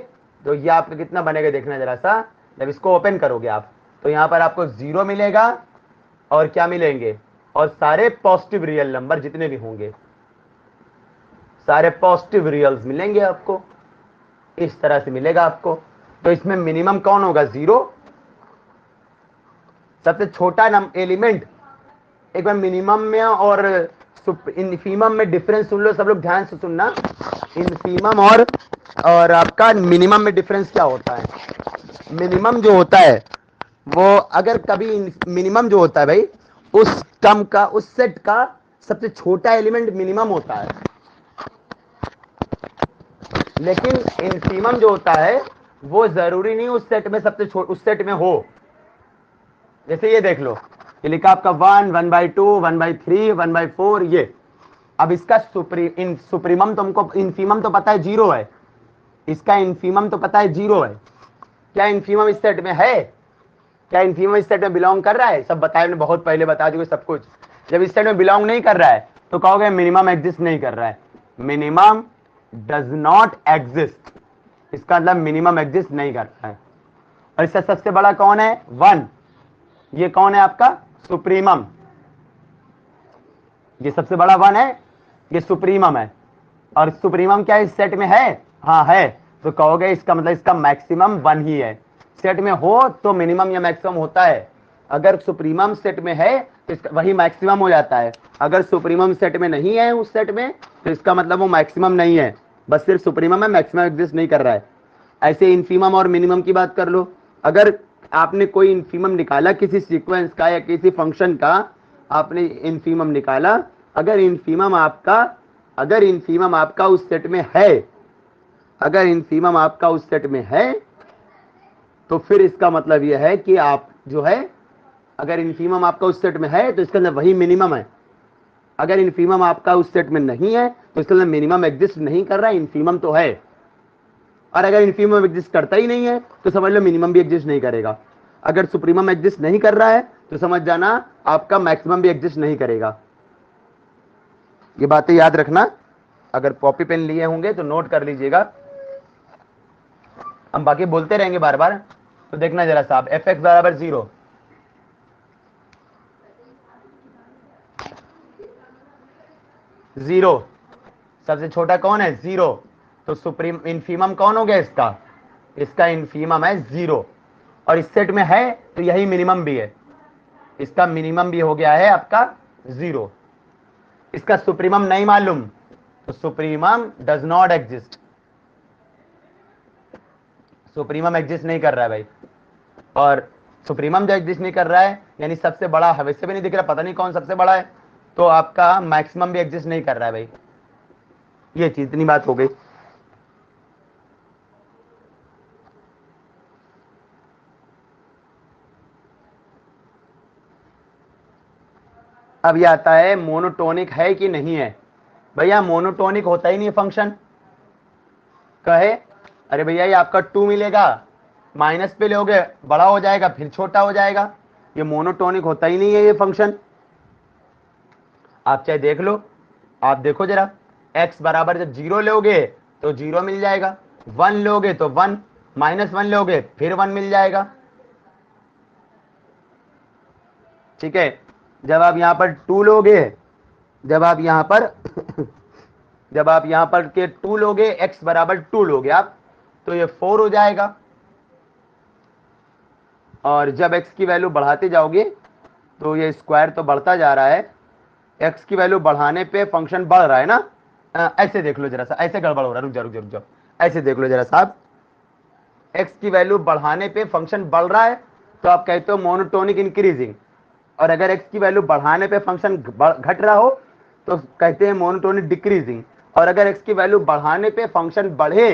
तो ये आपका कितना बनेगा देखना जरा सा। जब इसको ओपन करोगे आप तो यहाँ पर आपको ज़ीरो मिलेगा, और क्या मिलेंगे? और सारे पॉजिटिव रियल नंबर जितने भी होंगे, सारे पॉजिटिव रियल्स मिलेंगे आपको। इस तरह से मिलेगा आपको। तो इसमें मिनिमम कौन होगा? ज़ीरो सबसे छोटा नम एलिमेंट एक बार मिनिमम में और इनफीमम में डिफरेंस सुन लो, सब लोग ध्यान से सुनना। इनफीमम और और आपका मिनिमम में डिफरेंस क्या होता है? मिनिमम जो होता है, वो अगर कभी मिनिमम जो होता है भाई, उस टर्म का, उस सेट का सबसे छोटा एलिमेंट मिनिमम होता है। लेकिन इनफीमम जो होता है, वो ज़रूरी नहीं उस सेट में सबसे उस सेट में हो। जैसे ये देख लो, ये लिखा आपका one one by two one by three one by four ये। अब इसका सुप्री, इन सुप्रीमम तुमको इनफीमम तो पता है ज़ीरो है। इसका इनफीमम तो पता है ज़ीरो है। क्या इनफीमम इस सेट में है? क्या इनफीमम इस सेट में बिलोंग कर रहा है? सब बताया मैंने बहुत पहले बता चुके सब कुछ। जब इस सेट में बिलोंग नहीं कर रहा है तो कहोगे मिनिमम एग्जिस्ट नहीं कर रहा है। मिनिमम डज नॉट एग्जिस्ट इसका मतलब मिनिमम एग्जिस्ट नहीं करता है। और इसका सबसे बड़ा कौन है? वन ये कौन है आपका? सुप्रीमम। ये सबसे बड़ा वन है, ये सुप्रीमम है। और सुप्रीमम क्या इस सेट में है? हाँ है। तो कहोगे इसका मतलब इसका मैक्सिमम वन ही है। सेट में हो तो मिनिमम या मैक्सिमम होता है। अगर सुप्रीमम सेट में है तो इसका वही मैक्सिमम हो जाता है। अगर सुप्रीमम सेट में नहीं है उस सेट में तो इसका मतलब वो मैक्सिमम नहीं है। बस सिर्फ़ सुप्रीमम है, मैक्सिमम एग्जिस्ट नहीं कर रहा है। ऐसे इन्फीमम और मिनिमम की बात कर लो। अगर आपने कोई इन्फीमम निकाला, किसी सीक्वेंस का या किसी फ़ंक्शन का, आपने इन्फीमम निकाला। अगर इन्फीमम आपका, अगर इन्फीमम आपका उस सेट में है, अगर इन्फीमम आपका उस सेट में है तो फिर इसका मतलब यह है कि आप जो है, अगर इन्फीमम आपका उस सेट में है तो इसके अंदर वही मिनिमम है। अगर इन्फीमम आपका उस सेट में नहीं है तो इसके अंदर मिनिमम एग्जिस्ट नहीं कर रहा है इन्फीमम तो है। और अगर इन्फीमम एग्जिस्ट करता ही नहीं है तो समझ लो मिनिमम भी एग्जिस्ट नहीं करेगा। अगर सुप्रीमम एग्जिस्ट नहीं कर रहा है तो समझ जाना आपका मैक्सिमम भी एग्जिस्ट नहीं करेगा। ये बातें याद रखना। अगर कॉपी पेन लिए होंगे तो नोट कर लीजिएगा। हम बाकी बोलते रहेंगे बार बार तो देखना जरा साहब एफ़ एक्स बराबर ज़ीरो ज़ीरो सबसे छोटा कौन है? ज़ीरो तो सुप्रीम इनफीमम कौन हो गया इसका? इसका इनफीमम है ज़ीरो और इस सेट में है तो यही मिनिमम भी है। इसका मिनिमम भी हो गया है आपका ज़ीरो इसका सुप्रीमम नहीं मालूम तो supremum does not exist supremum exist नहीं कर रहा है भाई। और सुप्रीमम जो एग्जिस्ट नहीं कर रहा है, यानी सबसे बड़ा है वैसे भी नहीं दिख रहा, पता नहीं कौन सबसे बड़ा है तो आपका मैक्सिमम भी एग्जिस्ट नहीं कर रहा है भाई। ये चीज़ इतनी बात हो गई। अब ये आता है मोनोटोनिक है कि नहीं है? भैया मोनोटोनिक होता ही नहीं फ़ंक्शन कहे, अरे भैया, ये आपका टू मिलेगा। माइनस पे लोगे, बड़ा हो जाएगा, फिर छोटा हो जाएगा। ये मोनोटोनिक होता ही नहीं है ये फ़ंक्शन आप चाहे देख लो। आप देखो जरा। x बराबर जब ज़ीरो लोगे तो ज़ीरो मिल जाएगा। वन लोगे तो वन माइनस वन लोगे, फिर वन मिल जाएगा। ठीक है? जब आप यहाँ पर टू लोगे जब आप यहाँ पर, जब आप यहाँ पर के टू लोगे x बराबर टू लोगे आप तो ये फोर हो जाएगा। और जब x की वैल्यू बढ़ाते जाओगे तो ये स्क्वायर तो बढ़ता जा रहा है। x की वैल्यू बढ़ाने पे फ़ंक्शन बढ़ रहा है ना? ऐसे देख लो जरा सा, ऐसे गड़बड़ हो रहा है। रुक जा रुक जा रुक जा ऐसे देख लो जरा साहब एक्स की वैल्यू बढ़ाने पे फ़ंक्शन बढ़ रहा है तो आप कहते हो मोनोटोनिक इंक्रीजिंग और अगर एक्स की वैल्यू बढ़ाने पे फ़ंक्शन घट रहा हो तो कहते हैं मोनोटोनिक डिक्रीजिंग और अगर एक्स की वैल्यू बढ़ाने पे फ़ंक्शन बढ़े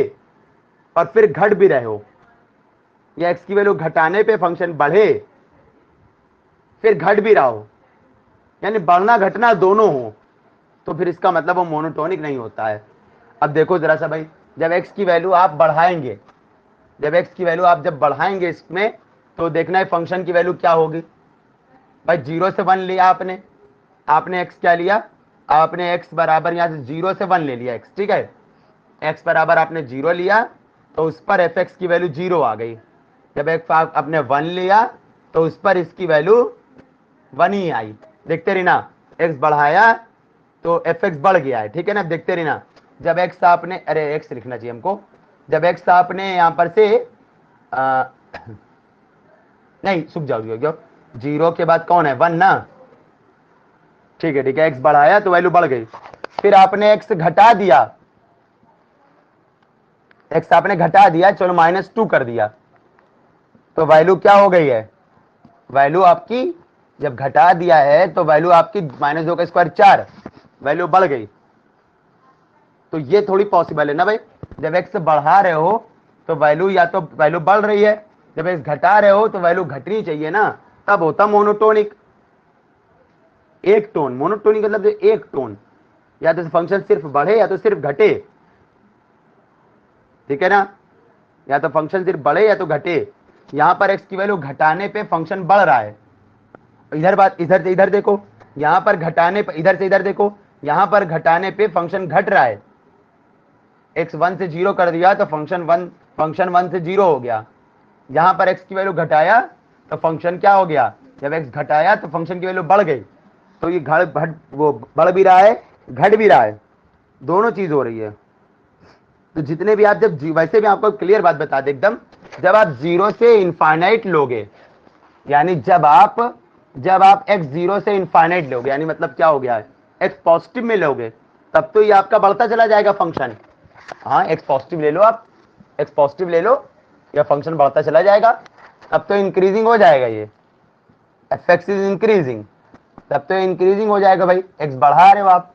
और फिर घट भी रहे हो, या एक्स की वैल्यू घटाने पे फ़ंक्शन बढ़े, फिर घट भी रहा हो, यानी बढ़ना घटना दोनों हो तो फिर इसका मतलब वो मोनोटोनिक नहीं होता है. अब देखो जरा सा भाई, जब एक्स की वैल्यू आप बढ़ाएँगे, जब एक्स की वैल्यू आप जब बढ़ाएँगे इसमें तो देखना है फ़ंक्शन की वैल्यू क्या होगी. भाई ज़ीरो से वन लिया आपने। आपने एक्स क्या लिया? आपने एक्स बराबर यहाँ से ज़ीरो से वन ले लिया एक्स ठीक है? एक्स बराबर आपने ज़ीरो लिया तो उस पर एफ़ एक्स की वैल्यू ज़ीरो आ गई। जब एक आपने वन लिया तो उस पर इसकी वैल्यू वन ही आई। देखते रही ना एक्स बढ़ाया तो एफ़ एक्स बढ़ गया है ठीक है ना? देखते रही ना जब एक्स आपने अरे एक्स लिखना चाहिए हमको। जब एक्स आपने यहाँ पर से आ, नहीं सुख जाओ। ज़ीरो के बाद कौन है? वन ना। ठीक है ठीक है एक्स बढ़ाया तो वैल्यू बढ़ गई। फिर आपने एक्स घटा दिया। एक्स आपने घटा दिया, चलो माइनस टू कर दिया। तो वैल्यू क्या हो गई है? वैल्यू आपकी जब घटा दिया है तो वैल्यू आपकी माइनस दो का स्क्वायर चार। वैल्यू बढ़ गई। तो ये थोड़ी पॉसिबल है ना भाई? जब एक्स बढ़ा रहे हो तो वैल्यू या तो वैल्यू बढ़ रही है। जब एक्स घटा रहे हो तो वैल्यू घटनी चाहिए ना। तब होता मोनोटोनिक एक टोन मोनोटोनिक मतलब जो एक टोन या तो फ़ंक्शन सिर्फ़ बढ़े या तो सिर्फ़ घटे। ठीक है ना? या तो फ़ंक्शन सिर्फ़ बढ़े या तो घटे। यहाँ पर एक्स की वैल्यू घटाने पे फ़ंक्शन बढ़ रहा है। इधर बात, इधर से इधर देखो। यहाँ पर घटाने पर इधर से इधर देखो। यहाँ पर घटाने पे फ़ंक्शन घट रहा है। एक्स वन से ज़ीरो कर दिया तो फ़ंक्शन वन फ़ंक्शन वन से ज़ीरो हो गया। यहाँ पर एक्स की वैल्यू घटाया तो फ़ंक्शन क्या हो गया? जब एक्स घटाया तो फ़ंक्शन की वैल्यू बढ़ गई। तो ये घट घट, वो बढ़ भी रहा है, घट भी रहा है। दोनों चीज़ हो रही है। तो जितने भी आप जब वैसे भी आपको क्लियर बात बता दे एकदम। जब आप ज़ीरो से इनफाइनाइट लोगे, यानी जब आप जब आप एक्स ज़ीरो से इनफाइनाइट लोगे, यानी मतलब क्या हो गया है? एक्स पॉजिटिव में लोगे, तब तो ये आपका बढ़ता चला जाएगा फ़ंक्शन हाँ एक्स पॉजिटिव ले लो आप। एक्स पॉजिटिव ले लो, या फ़ंक्शन बढ़ता चला जाएगा। तब तो इंक्रीजिंग हो जाएगा ये। एफ़ एक्स इज़ इंक्रीजिंग तब तो इंक्रीजिंग हो जाएगा भाई। एक्स बढ़ा रहे हो आप।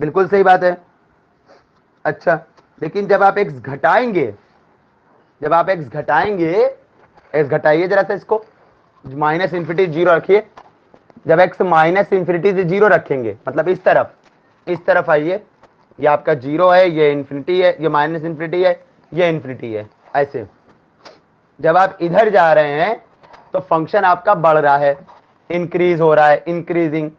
बिल्कुल सही बात है। अच्छा लेकिन जब आप एक्स घटाएँगे, जब आप एक्स घटाएँगे एक्स घटाइए जरा सा इसको। माइनस इंफिनिटी ज़ीरो रखिए। जब एक्स माइनस इंफिनिटी से ज़ीरो रखेंगे मतलब इस तरफ़ इस तरफ़ आइए। ये आपका ज़ीरो है, ये इंफिनिटी है, ये माइनस इंफिनिटी है, ये इंफिनिटी है। ऐसे। जब आप इधर जा रहे हैं तो फ़ंक्शन आपका बढ़ रहा है। इंक्रीज हो रहा है इंक्रीजिंग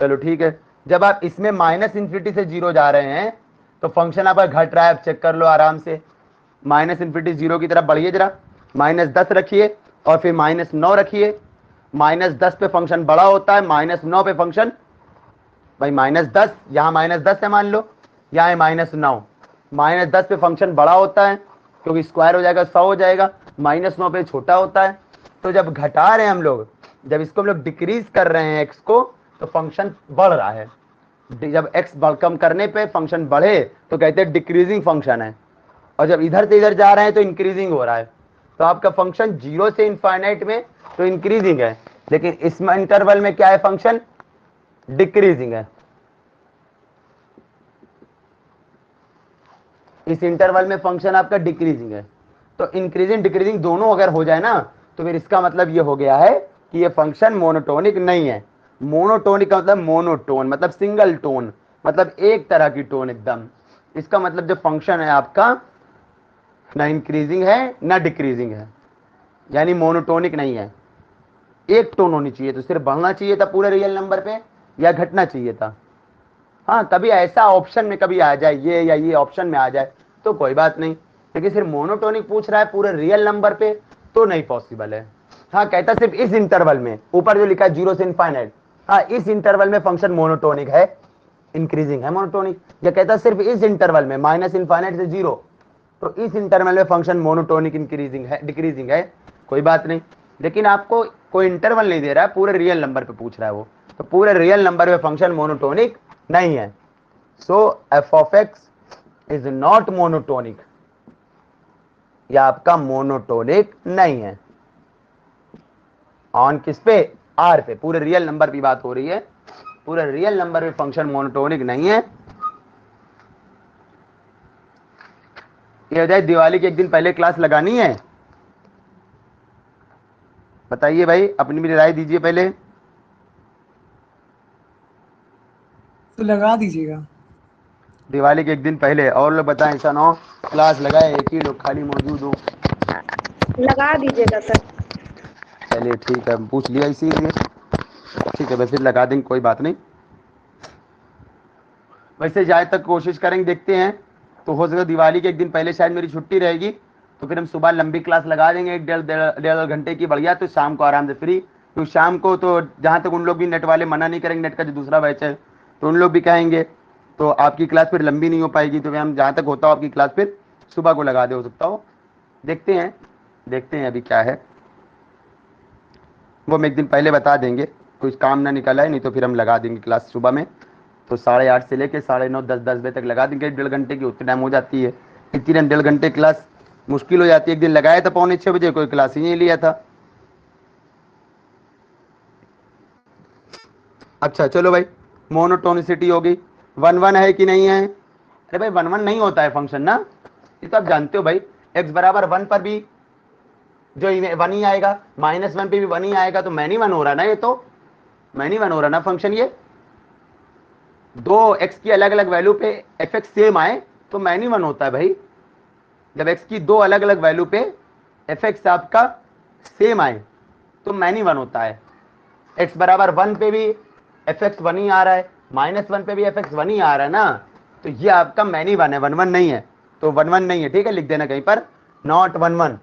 चलो ठीक है। जब आप इसमें माइनस इंफिनिटी से ज़ीरो जा रहे हैं तो फ़ंक्शन आपका घट रहा है। आप चेक कर लो आराम से। माइनस इंफिनिटी ज़ीरो की तरफ़ बढ़िए जरा। माइनस दस रखिए और फिर माइनस नौ रखिए। माइनस दस पे फ़ंक्शन बड़ा होता है माइनस नौ पे फ़ंक्शन भाई माइनस दस, यहाँ माइनस दस है मान लो। यहाँ है माइनस नौ। माइनस दस पे फ़ंक्शन बड़ा होता है। क्योंकि स्क्वायर हो जाएगा, सौ हो जाएगा माइनस नौ पे छोटा होता है। तो जब घटा रहे हैं हम लोग, जब इसको हम लोग डिक्रीज कर रहे हैं एक्स को तो फ़ंक्शन बढ़ रहा है। जब एक्स कम करने पे फ़ंक्शन बढ़े तो कहते हैं डिक्रीजिंग फ़ंक्शन है। और जब इधर से इधर जा रहे हैं तो इंक्रीजिंग हो रहा है। तो आपका फ़ंक्शन ज़ीरो से इनफाइनाइट में तो इंक्रीजिंग है। लेकिन इस इंटरवल में क्या है फ़ंक्शन डिक्रीजिंग है। इस इंटरवल में फ़ंक्शन आपका डिक्रीजिंग है। तो इंक्रीजिंग डिक्रीजिंग दोनों अगर हो जाए ना तो फिर इसका मतलब ये हो गया है कि ये फ़ंक्शन मोनोटोनिक नहीं है। मोनोटोनिक का मतलब मोनोटोन मतलब सिंगल टोन मतलब एक तरह की टोन एकदम। इसका मतलब जो फ़ंक्शन है आपका, ना इंक्रीजिंग है, ना डिक्रीजिंग है। यानी मोनोटोनिक नहीं है। एक टोन होनी चाहिए तो सिर्फ़ बढ़ना चाहिए था पूरे रियल नंबर पे, या घटना चाहिए था? हाँ कभी ऐसा ऑप्शन में कभी आ जाए, ये या ये ऑप्शन में आ जाए तो कोई बात नहीं। लेकिन सिर्फ़ मोनोटोनिक पूछ रहा है पूरे रियल नंबर पे तो नहीं पॉसिबल है। हाँ कहता सिर्फ़ इस इंटरवल में, ऊपर जो लिखा है ज़ीरो से इनफाइनाइट हाँ इस इंटरवल में फ़ंक्शन मोनोटोनिक है इंक्रीजिंग है मोनोटोनिक या कहता सिर्फ़ इस इंटरवल में माइनस इनफाइनाइट से ज़ीरो तो इस इंटरवल में फ़ंक्शन मोनोटोनिक इंक्रीजिंग है डिक्रीजिंग है, कोई बात नहीं। लेकिन आपको कोई इंटरवल नहीं दे रहा है, पूरे रियल नंबर पे पूछ रहा है वो। तो पूरे रियल नंबर में फ़ंक्शन मोनोटोनिक नहीं है। So f of x is not monotonic यह आपका मोनोटोनिक नहीं है। ऑन किस पे? आर पे। पूरे रियल नंबर की बात हो रही है। पूरे रियल नंबर में फ़ंक्शन मोनोटोनिक नहीं है। ये जाए दिवाली के एक दिन पहले क्लास लगानी है? बताइए भाई, अपनी भी राय दीजिए पहले। तो लगा दीजिएगा। दिवाली के एक दिन पहले और लोग बताएँ ऐसा ना क्लास लगाए एक ही लोग खाली मौजूद हो। लगा दीजिएगा सर। चलिए ठीक है पूछ लिया इसीलिए। ठीक है वैसे लगा देंगे कोई बात नहीं। वैसे जाए तक कोशिश करेंगे देखते हैं। तो हो सके दिवाली के एक दिन पहले शायद मेरी छुट्टी रहेगी तो फिर हम सुबह लंबी क्लास लगा देंगे एक डेढ़ डेढ़ डेढ़ घंटे की बढ़िया तो शाम को आराम से फ्री। तो शाम को तो जहाँ तक उन लोग भी नेट वाले मना नहीं करेंगे नेट का जो दूसरा बैच है तो उन लोग भी कहेंगे तो आपकी क्लास फिर लंबी नहीं हो पाएगी तो हम जहाँ तक होता हो आपकी क्लास फिर सुबह को लगा दे, हो सकता हो। देखते हैं देखते हैं अभी क्या है। वो हम एक दिन पहले बता देंगे कुछ काम ना निकला है नहीं तो फिर हम लगा देंगे क्लास सुबह में। तो साढ़े आठ से लेके साढ़े नौ, दस दस बजे तक लगा देंगे डेढ़ घंटे की उतनी टाइम हो जाती है। इतनी टाइम डेढ़ घंटे क्लास मुश्किल हो जाती है। एक दिन लगाया था पौने छः बजे, कोई क्लास ही नहीं लिया था। अच्छा चलो भाई। मोनोटोनिसिटी होगी। वन वन है कि नहीं है? अरे भाई वन वन नहीं होता है फ़ंक्शन ना? ये तो आप जानते हो भाई। एक्स बराबर वन पर भी जो वन ही आएगा, माइनस वन पे भी वन ही आएगा तो मैनी वन हो रहा ना ये तो? मैनी वन हो रहा ना फ़ंक्शन ये? दो एक्स की अलग अलग वैल्यू पे एफ़ एक्स सेम आए तो मैनी वन होता है भाई। जब एक्स की दो अलग अलग वैल्यू पे एफ़ एक्स आपका सेम आए तो मैनी वन होता है। एक्स बराबर वन पे भी एफ़ एक्स वन ही आ रहा है। माइनस वन पे भी एफ़ एक्स वन ही आ रहा है ना। तो ये आपका मैनी वन है वन वन नहीं है। तो वन वन नहीं है, ठीक है? लिख देना कहीं पर। नॉट वन वन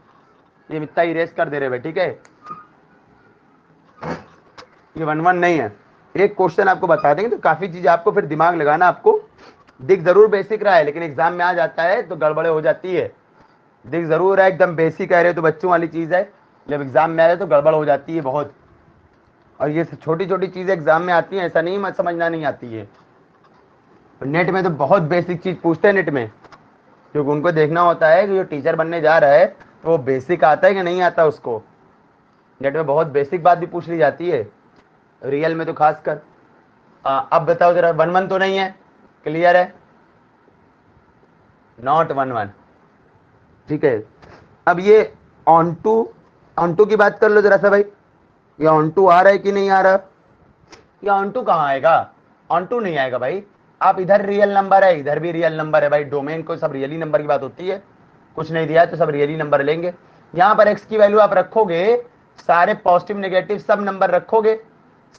ये इतना इरेज कर दे रहे भाई, ठीक है? ये वन वन नहीं है। एक क्वेश्चन आपको बता देंगे तो काफ़ी चीज़ आपको फिर दिमाग लगाना आपको। दिख ज़रूर बेसिक रहा है, लेकिन एग्ज़ाम में आ जाता है तो गड़बड़े हो जाती है। दिख ज़रूर है, एकदम बेसिक कह रहे हो तो बच्चों वाली चीज़ है। जब एग्ज़ाम में आ जाए तो गड़बड़ हो जाती है बहुत। और ये छोटी छोटी चीज़ें एग्ज़ाम में आती हैं, ऐसा नहीं, मत समझना नहीं आती है नेट में तो बहुत बेसिक चीज़ पूछते हैं नेट में। क्योंकि उनको देखना होता है कि जो टीचर बनने जा रहा है तो वो बेसिक आता है कि नहीं आता उसको? नेट में बहुत बेसिक बात भी पूछ ली जाती है। रियल में तो खास कर अब बताओ जरा वन वन तो नहीं है? क्लियर है? नॉट वन वन ठीक है। अब ये ऑन टू ऑन टू की बात कर लो जरा सा भाई। ये ऑन टू आ रहा है कि नहीं आ रहा? ये ऑन टू कहाँ आएगा? ऑन टू नहीं आएगा भाई। आप इधर रियल नंबर है, इधर भी रियल नंबर है भाई। डोमेन को सब रियली नंबर की बात होती है। कुछ नहीं दिया है तो सब रियली नंबर लेंगे। यहाँ पर एक्स की वैल्यू आप रखोगे, सारे पॉजिटिव नेगेटिव सब नंबर रखोगे।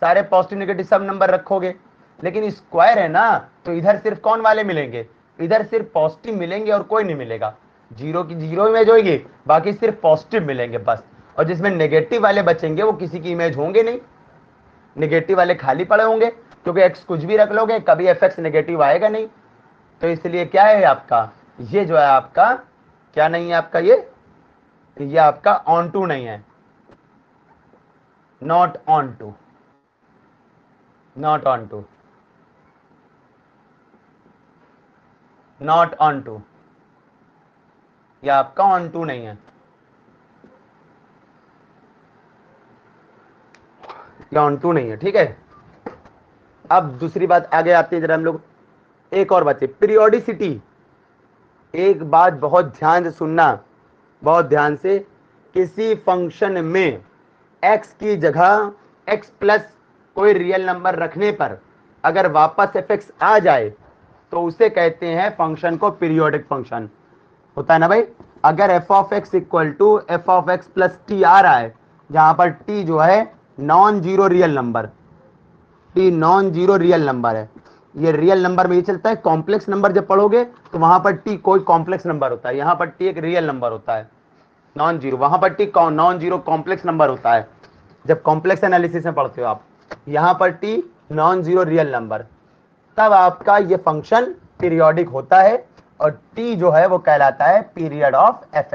सारे पॉजिटिव नेगेटिव सब नंबर रखोगे। लेकिन स्क्वायर है ना तो इधर सिर्फ़ कौन वाले मिलेंगे? इधर सिर्फ़ पॉजिटिव मिलेंगे और कोई नहीं मिलेगा। ज़ीरो की ज़ीरो इमेज होगी, बाकी सिर्फ़ पॉजिटिव मिलेंगे, बस। और जिसमें नेगेटिव वाले बचेंगे, वो किसी की इमेज होंगे नहीं। नेगेटिव वाले खाली पड़े होंगे, क्योंकि एक्स कुछ भी रख लोगे, कभी एफ़ एक्स नेगेटिव आएगा नहीं। तो इसलिए क्या है आपका? ये जो है आपका, क्या नहीं है आपका ये? ये आपका ऑन टू नहीं है। Not onto not onto not onto ये आपका ऑन टू नहीं है। ऑन टू नहीं है, ठीक है? अब दूसरी बात आगे आती है, जरा हम लोग एक और बात है। पीरियोडिसिटी एक बात बहुत ध्यान से सुनना, बहुत ध्यान से। किसी फ़ंक्शन में x की जगह x प्लस कोई रियल नंबर रखने पर अगर वापस एफ़ एक्स आ जाए तो उसे कहते हैं फ़ंक्शन को पीरियोडिक फ़ंक्शन होता है ना भाई? अगर f of x equal to f of x plus t आ रहा है, जहाँ पर टी जो है non zero real number t non zero real number है। ये रियल नंबर में ये चलता है कॉम्प्लेक्स नंबर जब पढ़ोगे तो वहाँ पर टी कोई कॉम्प्लेक्स नंबर होता है। यहाँ पर टी एक रियल नंबर होता है। नॉन ज़ीरो वहाँ पर t non zero complex number होता है। जब कॉम्प्लेक्स एनालिसिस में पढ़ते हो आप, यहाँ पर t non zero real number तब आपका ये फ़ंक्शन पीरियोडिक होता है और टी जो है वो कहलाता है पीरियड ऑफ़ एफ़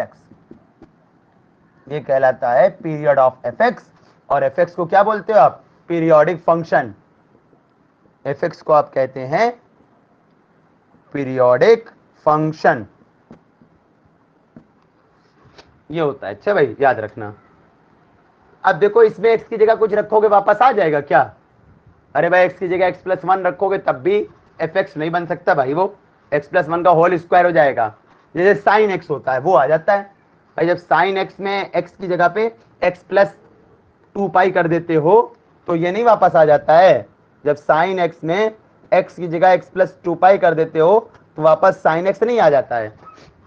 ये कहलाता है पीरियड ऑफ़ एफ़ एक्स और एफ़ को क्या बोलते हो आप? पीरियोडिक फ़ंक्शन एफ़ को आप कहते हैं पीरियोडिक फ़ंक्शन ये होता है। अच्छा भाई, याद रखना। अब देखो, इसमें एक्स की जगह कुछ रखोगे, वापस आ जाएगा क्या? अरे भाई एक्स की जगह एक्स प्लस वन रखोगे, तब भी एफ़ एक्स नहीं बन सकता भाई वो। एक्स प्लस वन का होल स्क्वायर हो जाएगा। जैसे साइन एक्स होता है, वो आ जाता है। भाई, जब साइन एक्स में एक्स की जगह पे एक्स प्लस टू पाई कर देते हो तो ये नहीं वापस आ जाता है। जब साइन एक्स में एक्स की जगह एक्स प्लस टू पाई कर देते हो तो वापस साइन एक्स नहीं आ जाता है।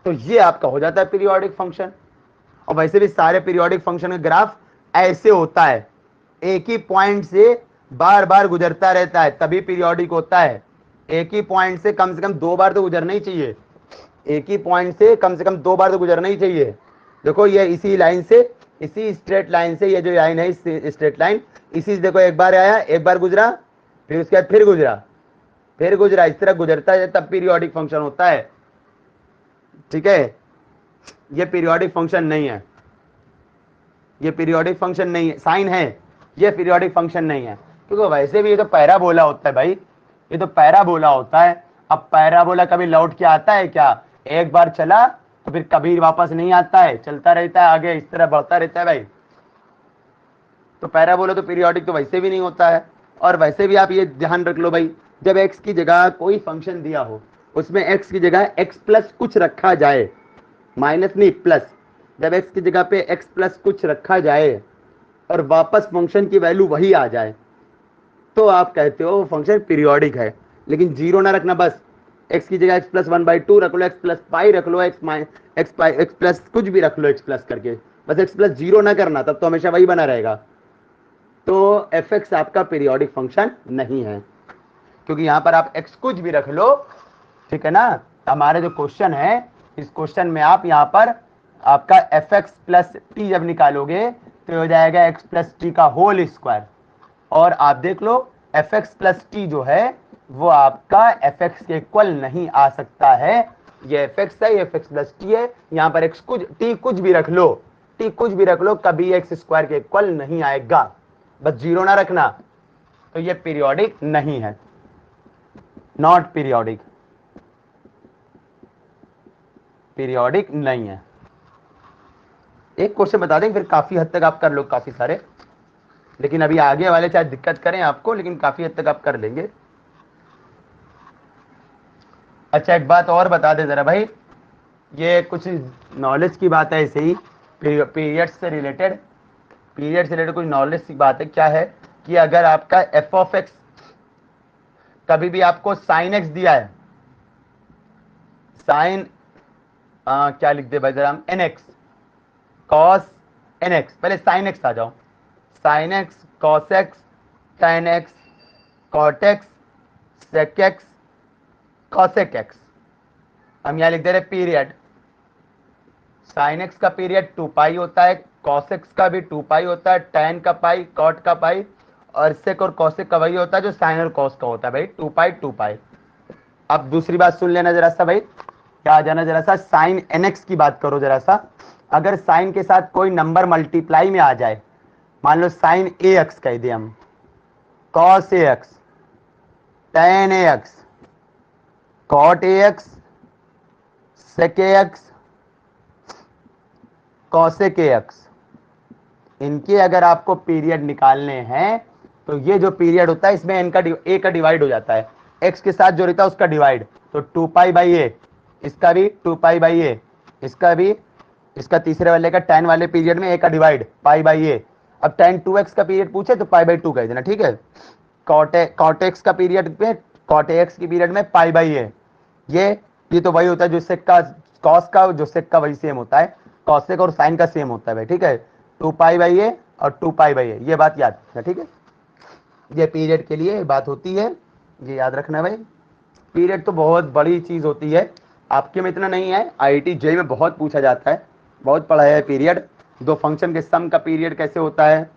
तो ये आपका हो जाता है पीरियोडिक फ़ंक्शन और वैसे भी सारे पीरियोडिक फ़ंक्शन का ग्राफ ऐसे होता है। एक ही पॉइंट से बार बार गुजरता रहता है, तभी पीरियोडिक होता है। एक ही पॉइंट से कम से कम दो बार तो गुजरना ही चाहिए। एक ही पॉइंट से कम से कम दो बार तो गुजरना ही चाहिए। देखो ये इसी लाइन से इसी स्ट्रेट लाइन से ये जो लाइन है स्ट्रेट लाइन इसी देखो एक बार आया, एक बार गुजरा, फिर उसके बाद फिर गुजरा। फिर गुजरा, इस तरह गुजरता है, तब पीरियोडिक फ़ंक्शन होता है। ठीक है? ये पीरियोडिक फ़ंक्शन नहीं है। ये पीरियोडिक फ़ंक्शन नहीं है। साइन है। ये पीरियोडिक फ़ंक्शन नहीं है। क्योंकि वैसे भी ये तो पैरा बोला होता है भाई। ये तो पैरा बोला होता है। अब पैरा बोला कभी लौट के आता है क्या? एक बार चला तो फिर कभी वापस नहीं आता है, चलता रहता है, आगे इस तरह बढ़ता रहता है भाई। तो पैरा बोला तो पीरियोडिक तो वैसे भी नहीं होता है। और वैसे भी आप ये ध्यान रख लो भाई, जब एक्स की जगह कोई फ़ंक्शन दिया हो, उसमें एक्स की जगह एक्स प्लस कुछ रखा जाए माइनस नहीं प्लस जब एक्स की जगह पे एक्स प्लस कुछ रखा जाए, और वापस फ़ंक्शन की वैल्यू वही आ जाए तो आप कहते हो फ़ंक्शन पीरियोडिक है, लेकिन ज़ीरो ना रखना बस। एक्स की जगह x plus one by two रख लो एक्स प्लस पाई रख लो x minus x pi x plus कुछ भी रख लो एक्स प्लस करके। बस एक्स प्लस ज़ीरो ना करना, तब तो हमेशा वही बना रहेगा। तो एफ़ एक्स आपका पीरियोडिक फ़ंक्शन नहीं है। क्योंकि यहाँ पर आप एक्स कुछ भी रख लो, ठीक है ना? हमारे जो क्वेश्चन है, इस क्वेश्चन में आप यहाँ पर आपका एफ़ एक्स प्लस टी जब निकालोगे तो हो जाएगा एक्स प्लस टी का होल स्क्वायर और आप देख लो एफ़ एक्स प्लस टी जो है वो आपका एफ़ एक्स के इक्वल नहीं आ सकता है। ये एफ़ एक्स है एफ़ एक्स प्लस टी है। यहाँ पर एक्स कुछ टी कुछ भी रख लो। टी कुछ भी रख लो, कभी एक्स स्क्वायर के इक्वल नहीं आएगा। बस ज़ीरो ना रखना। तो ये पीरियोडिक नहीं है। नॉट पीरियोडिक पीरियोडिक नहीं है। एक क्वेश्चन बता दें, फिर काफ़ी हद तक आप कर लो काफ़ी सारे। लेकिन अभी आगे वाले चाहे दिक्कत करें आपको, लेकिन काफ़ी हद तक आप कर लेंगे। अच्छा एक बात और बता दे जरा भाई। ये कुछ नॉलेज की बात है ऐसे ही। पीरियड से रिलेटेड पीरियड से रिलेटेड कुछ नॉलेज की बात है। क्या है कि अगर आपका एफ़ ऑफ़ एक्स कभी भी आपको साइन एक्स दिया है साइन क्या लिख दे भाई जरा n x cos n x पहले साइन एक्स आ जाओ। Sine x cos x tan x cot x sec x cosec x हम यहाँ लिख दे रहे पीरियड साइन एक्स का पीरियड टू पाई होता है कॉसेक्स का भी टू पाई होता है टेन का पाई कॉट का पाई और सेक और कॉसेक का वही होता है जो साइन और कॉस का होता है भाई टू पाई टू पाई अब दूसरी बात सुन लेना जरा सा भाई, क्या आ जाना जरा सा? साइन एन एक्स की बात करो जरा सा। अगर साइन के साथ कोई नंबर मल्टीप्लाई में आ जाए, मान लो साइन ए एक्स कह दिए हम cos a x tan a x sec a x cosec a x इनके अगर आपको पीरियड निकालने हैं तो ये जो पीरियड होता है, इसमें इनका ए का डिवाइड हो जाता है। एक्स के साथ जो रहता है, उसका डिवाइड तो टू पाई बाई ए इसका भी टू पाई बाई ए इसका भी, इसका तीसरे वाले का टेन वाले पीरियड में ए का डिवाइड पाई बाई ए अब टेन टू एक्स का पीरियड पूछे तो पाई बाई टू कह देना, ठीक है? कॉटे कॉटेक्स का पीरियड में कॉटे एक्स की पीरियड में पाई बाई ए ये ये तो वही होता है जो सेक का कॉस का, जो सेक का वही सेम होता है। कॉसेक और साइन का सेम होता है भाई, ठीक है? टू पाई बाई ए और टू पाई बाई ए ये बात याद रखना, ठीक है? ये पीरियड के लिए बात होती है, ये याद रखना भाई। पीरियड तो बहुत बड़ी चीज़ होती है, आपके में इतना नहीं है आई टी जे में बहुत पूछा जाता है, बहुत पढ़ा है पीरियड दो फ़ंक्शन के सम का पीरियड कैसे होता है?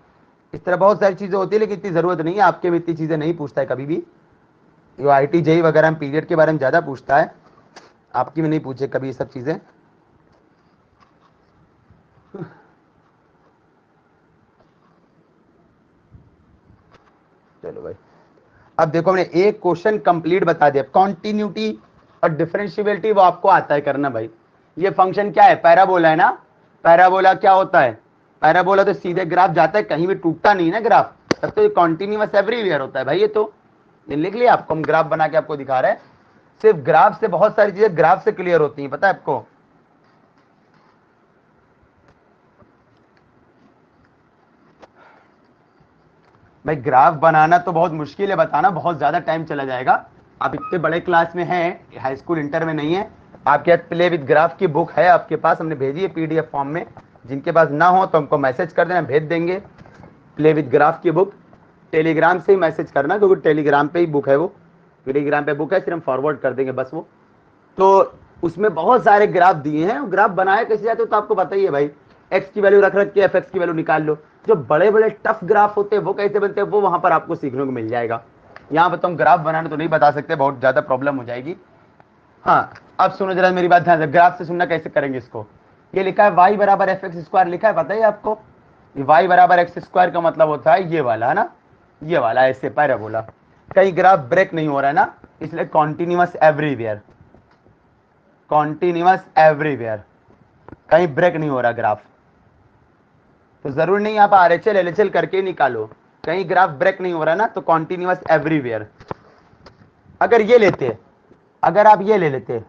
इस तरह बहुत सारी चीज़ें होती है, लेकिन इतनी ज़रूरत नहीं है, आपके में इतनी चीज़ें नहीं पूछता है कभी भी। जो आई टी जेई वगैरह में पीरियड के बारे में ज़्यादा पूछता है, आपकी में नहीं पूछे कभी ये सब चीज़ें। चलो भाई। अब देखो मैंने एक क्वेश्चन कंप्लीट बता दिया। कॉन्टिन्यूटी और डिफरेंशियबिलिटी वो आपको आता है करना भाई। ये फ़ंक्शन क्या है? पैराबोला है ना? पैराबोला क्या होता है? पैराबोला तो सीधे ग्राफ जाता है, कहीं भी टूटता नहीं ना ग्राफ तब तो ये कॉन्टिन्यूस एवरीवेयर होता है भाई ये तो। लिख लिया, आपको हम ग्राफ बना के आपको दिखा रहे हैं। सिर्फ़ ग्राफ से बहुत सारी चीज़ें ग्राफ से क्लियर होती हैं, पता है आपको? भाई ग्राफ बनाना तो बहुत मुश्किल है, बताना बहुत ज़्यादा टाइम चला जाएगा। आप इतने बड़े क्लास में हैं हाई स्कूल इंटर में नहीं है। आपके पास प्ले विद ग्राफ की बुक है आपके पास, हमने भेजी है पीडीएफ फॉर्म में। जिनके पास ना हो तो हमको मैसेज कर देना, भेज देंगे। प्ले विद ग्राफ की बुक टेलीग्राम से ही मैसेज करना, क्योंकि टेलीग्राम पे ही बुक है वो। टेलीग्राम पे बुक है, सिर्फ़ हम फॉरवर्ड कर देंगे, बस वो। तो उसमें बहुत सारे ग्राफ दिए हैं ग्राफ बनाए कैसे जाते हो तो आपको बताइए भाई। एक्स की वैल्यू रख रख के एफ़ एक्स की वैल्यू निकाल लो। जो बड़े बड़े टफ ग्राफ होते हैं, वो कैसे बनते हैं, वो वहाँ पर आपको सीखने को मिल जाएगा। यहाँ पर तो हम ग्राफ बनाना तो नहीं बता सकते, बहुत ज़्यादा प्रॉब्लम हो जाएगी। हाँ अब सुनो जरा मेरी बात ध्यान ग्राफ से सुनना कैसे करेंगे इसको? ये लिखा है वाई बराबर एफ़ एक्स स्क्वायर लिखा है बताइए आपको? वाई बराबर एक्स स्क्वायर का मतलब होता है ये वाला, है ना? ये वाला ऐसे पैराबोला कहीं ग्राफ ब्रेक नहीं हो रहा है ना, इसलिए कॉन्टिन्यूस एवरीवेयर कॉन्टिन्यूस एवरीवेयर कहीं ब्रेक नहीं हो रहा ग्राफ तो ज़रूर नहीं, आप R H L L H L करके निकालो। कहीं ग्राफ ब्रेक नहीं हो रहा ना तो कॉन्टिन्यूस एवरीवेयर अगर ये लेते, अगर आप ये ले लेते,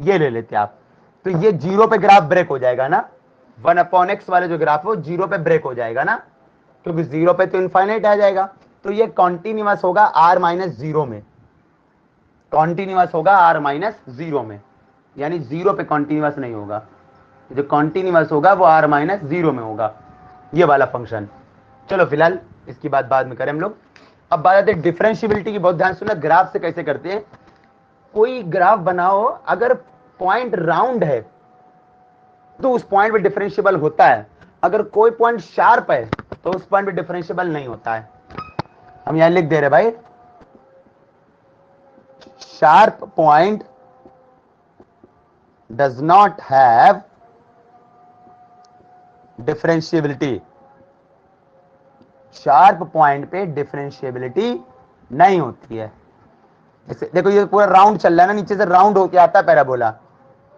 ये ले लेते आप तो ये ज़ीरो पे ग्राफ ब्रेक हो जाएगा ना। वन अपॉन एक्स वाले जो ग्राफ है, वो ज़ीरो पे ब्रेक हो जाएगा ना। क्योंकि ज़ीरो पे तो इनफाइनाइट आ जाएगा। तो ये कॉन्टिन्यूस होगा आर माइनस ज़ीरो में। कॉन्टिन्यूस होगा आर माइनस ज़ीरो में। यानी ज़ीरो पे कॉन्टिन्यूस नहीं होगा। जो कॉन्टिन्यूस होगा वो आर माइनस ज़ीरो में होगा। ये वाला फ़ंक्शन चलो फ़िलहाल इसकी बात बाद में करें हम लोग। अब बात आते हैं डिफरेंशियबिलिटी की, बहुत ध्यान सुनना ग्राफ से कैसे करते हैं। कोई ग्राफ बनाओ, अगर पॉइंट राउंड है तो उस पॉइंट पे डिफरेंशियबल होता है। अगर कोई पॉइंट शार्प है तो उस पॉइंट पे डिफरेंशियबल नहीं होता है। हम यहाँ लिख दे रहे भाई। Sharp point does not have differentiability sharp point पे डिफरेंशियबिलिटी नहीं होती है। जैसे, देखो ये पूरा राउंड चल रहा है ना, नीचे से राउंड होके आता है पैराबोला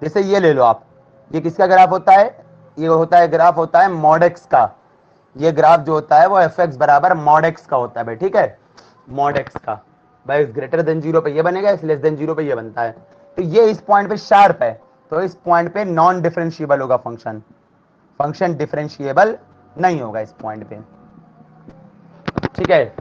जैसे ये ले लो आप। ये किसका ग्राफ होता है? ये होता है ग्राफ होता है मॉडेक्स का। ये ग्राफ जो होता है वो एफ़ एक्स बराबर मॉडेक्स का होता है भाई, ठीक है? मॉडेक्स का। भाई ग्रेटर देन ज़ीरो पे ये बनेगा, इस लेस देन ज़ीरो पे ये बनता है। तो ये इस पॉइंट पे शार्प है। तो इस पॉइंट पे नॉन डिफरेंशिएबल होगा फ़ंक्शन फ़ंक्शन डिफरेंशिएबल नहीं होगा इस पॉइंट पे। ठीक है?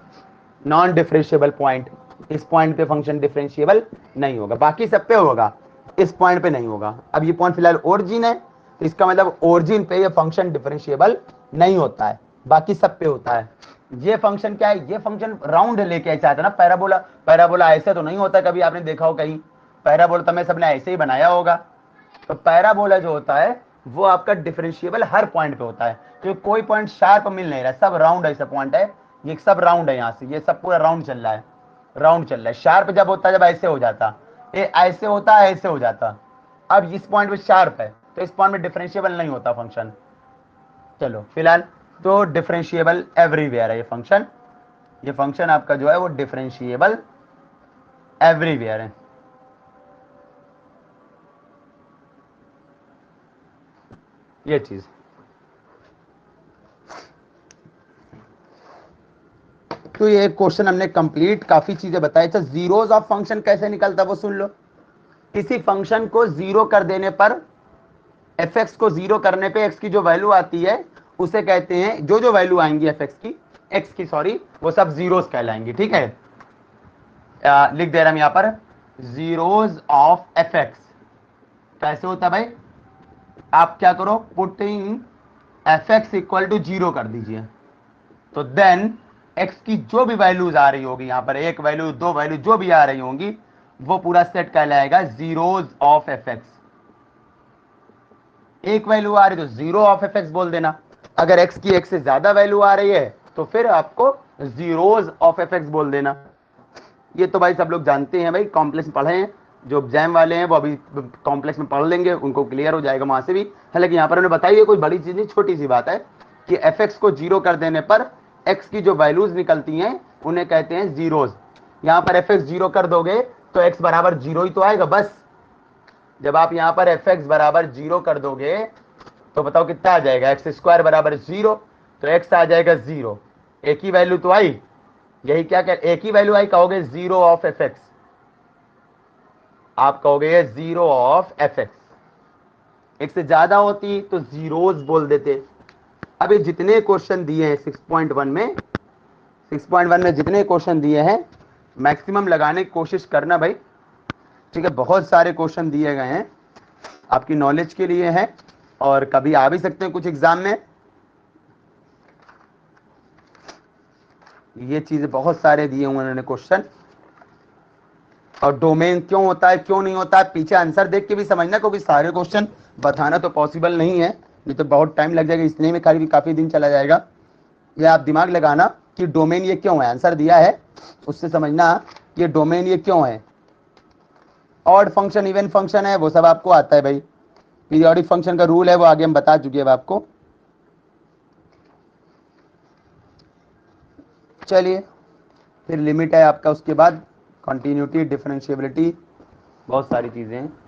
नॉन डिफरेंशिएबल पॉइंट इस पॉइंट पे फ़ंक्शन डिफरेंशिएबल नहीं होगा। बाकी सब पे होगा। इस पॉइंट पे नहीं होगा। अब ये पॉइंट फ़िलहाल ओरिजिन है। तो इसका मतलब ओरिजिन पे ये फ़ंक्शन डिफरेंशिएबल नहीं होता है, बाकी सब पे होता है। ये फ़ंक्शन क्या है? ये फ़ंक्शन राउंड लेके चाहता ना पैराबोला पैराबोला ऐसे तो नहीं होता, कभी आपने देखा हो कहीं। पैराबोला तो सबने ऐसे ही बनाया होगा। तो पैराबोला जो होता है, वो आपका डिफरेंशिएबल हर पॉइंट पे होता है। तो कोई पॉइंट शार्प मिल नहीं रहा, सब राउंड ऐसा पॉइंट है। ये सब राउंड है यहाँ से, ये सब पूरा राउंड चल रहा है। राउंड चल रहा है। शार्प जब होता है, जब ऐसे हो जाता। ये ऐसे होता है ऐसे हो जाता। अब इस पॉइंट पे शार्प है तो इस पॉइंट में डिफरेंशिएबल नहीं होता फ़ंक्शन चलो, फ़िलहाल तो डिफरेंशिएबल एवरीवेयर है ये फ़ंक्शन ये फ़ंक्शन आपका जो है वो डिफरेंशिएबल एवरीवेयर है. ये चीज़. तो ये क्वेश्चन हमने कंप्लीट काफ़ी चीज़ें बताई. था जीरोज ऑफ़ फ़ंक्शन कैसे निकलता वो सुन लो. किसी फ़ंक्शन को ज़ीरो कर देने पर एफ़ एक्स को ज़ीरो करने पे एक्स की जो वैल्यू आती है उसे कहते हैं जो जो वैल्यू आएँगी एफ़ एक्स की एक्स की सॉरी वो सब जीरोज कहलाएँगी ठीक है? आ, लिख दे रहा हम यहाँ पर जीरोज ऑफ़ एफ़ कैसे होता भाई? आप क्या करो putting f x equal to zero कर दीजिए। तो देन एक्स की जो भी वैल्यूज़ आ रही होगी यहाँ पर एक वैल्यू दो वैल्यू जो भी आ रही होंगी वो पूरा सेट कहलाएगा जीरोज ऑफ़ एफ़ एक्स एक वैल्यू आ रही तो ज़ीरो ऑफ़ एफ़ एक्स बोल देना। अगर एक्स की एक से ज़्यादा वैल्यू आ रही है तो फिर आपको जीरोज ऑफ़ एफ़ एक्स बोल देना। ये तो भाई सब लोग जानते हैं भाई कॉम्प्लेक्स पढ़े हैं। जो एग्ज़ाम वाले हैं, वो अभी कॉम्प्लेक्स में पढ़ लेंगे, उनको क्लियर हो जाएगा वहाँ से भी। हालाँकि यहाँ पर उन्हें बताइए, कोई बड़ी चीज़ नहीं, छोटी सी बात है कि एफ़ एक्स को ज़ीरो कर देने पर एक्स की जो वैल्यूज़ निकलती हैं, उन्हें कहते हैं जीरोज यहाँ पर एफ़ एक्स ज़ीरो कर दोगे तो एक्स बराबर ज़ीरो ही तो आएगा, बस। जब आप यहाँ पर एफ़ एक्स बराबर ज़ीरो कर दोगे तो बताओ कितना आ जाएगा? एक्स स्क्वायर बराबर ज़ीरो तो एक्स आ जाएगा ज़ीरो। एक ही वैल्यू तो आई। यही क्या कह एक ही वैल्यू आई, कहोगे ज़ीरो ऑफ़ एफ़ एक्स आप कहोगे ज़ीरो ऑफ़ एफ़ एक्स एक से ज़्यादा होती तो जीरोज बोल देते। अभी जितने क्वेश्चन दिए हैं 6.1 में 6.1 में जितने क्वेश्चन दिए हैं मैक्सिमम लगाने की कोशिश करना भाई। ठीक है, बहुत सारे क्वेश्चन दिए गए हैं। आपकी नॉलेज के लिए है, और कभी आ भी सकते हैं कुछ एग्ज़ाम में। ये चीज़ें बहुत सारे दिए हुए उन्होंने क्वेश्चन और डोमेन क्यों होता है, क्यों नहीं होता है, पीछे आंसर देख के भी समझना, क्योंकि सारे क्वेश्चन बताना तो पॉसिबल नहीं है। नहीं तो बहुत टाइम लग जाएगा, इसलिए में खाली भी काफ़ी दिन चला जाएगा। ये आप दिमाग लगाना कि डोमेन ये क्यों है? आंसर दिया है, उससे समझना ये डोमेन ये क्यों है? ऑड फ़ंक्शन इवेंट फ़ंक्शन है, वो सब आपको आता है भाई। पीरियोडिक फ़ंक्शन का रूल है, वो आगे हम बता चुके हैं आपको। चलिए, फिर लिमिट है आपका, उसके बाद कंटिन्यूटी डिफरेंशियबिलिटी बहुत सारी चीज़ें हैं।